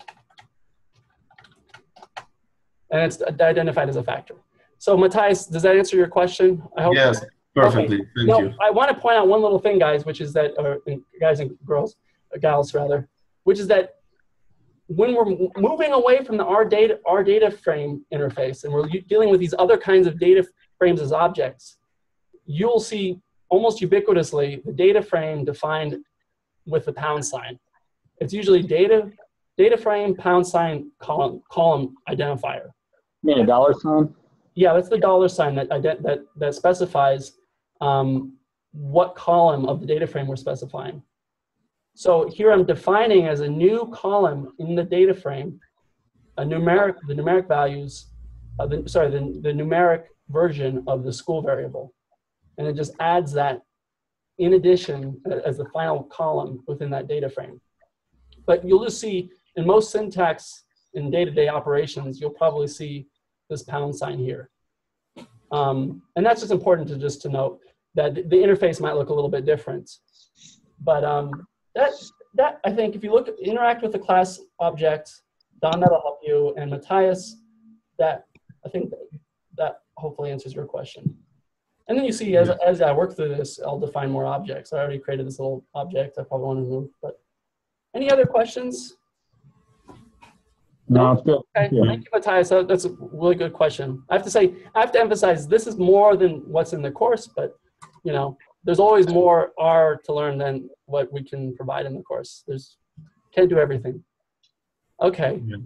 And it's identified as a factor. So Matthias, does that answer your question? I hope. Yes, perfectly. Okay. Thank now, you. I want to point out one little thing, guys, which is that, or guys and girls, gals rather, which is that when we're moving away from the R data, R data frame interface and we're dealing with these other kinds of data frames as objects, you'll see almost ubiquitously the data frame defined with the pound sign. It's usually data, data frame, pound sign, column, column identifier. You mean a dollar sign? Yeah, that's the dollar sign that, that, that specifies um, what column of the data frame we're specifying. So here I'm defining as a new column in the data frame, a numeric, the numeric values, uh, the, sorry, the, the numeric version of the school variable. And it just adds that in addition as the final column within that data frame. But you'll just see in most syntax in day-to-day -day operations, you'll probably see this pound sign here. Um, and that's just important to just to note that the interface might look a little bit different. But um, that that I think if you look interact with the class object, Don that'll help you, and Matthias, that I think that, that hopefully answers your question. And then you see as, as I work through this, I'll define more objects. I already created this little object I probably want to move, but any other questions? No, it's good. Okay, yeah. thank you, Matthias. That's a really good question. I have to say, I have to emphasize this is more than what's in the course, but you know, there's always more R to learn than what we can provide in the course. There's can't do everything. Okay. Yeah.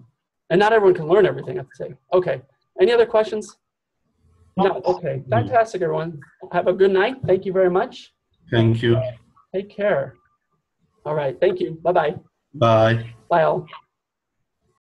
And not everyone can learn everything, I have to say. Okay. Any other questions? No. Okay. Fantastic, everyone. Have a good night. Thank you very much. Thank you. Take care. All right. Thank you. Bye-bye. Bye. Bye all.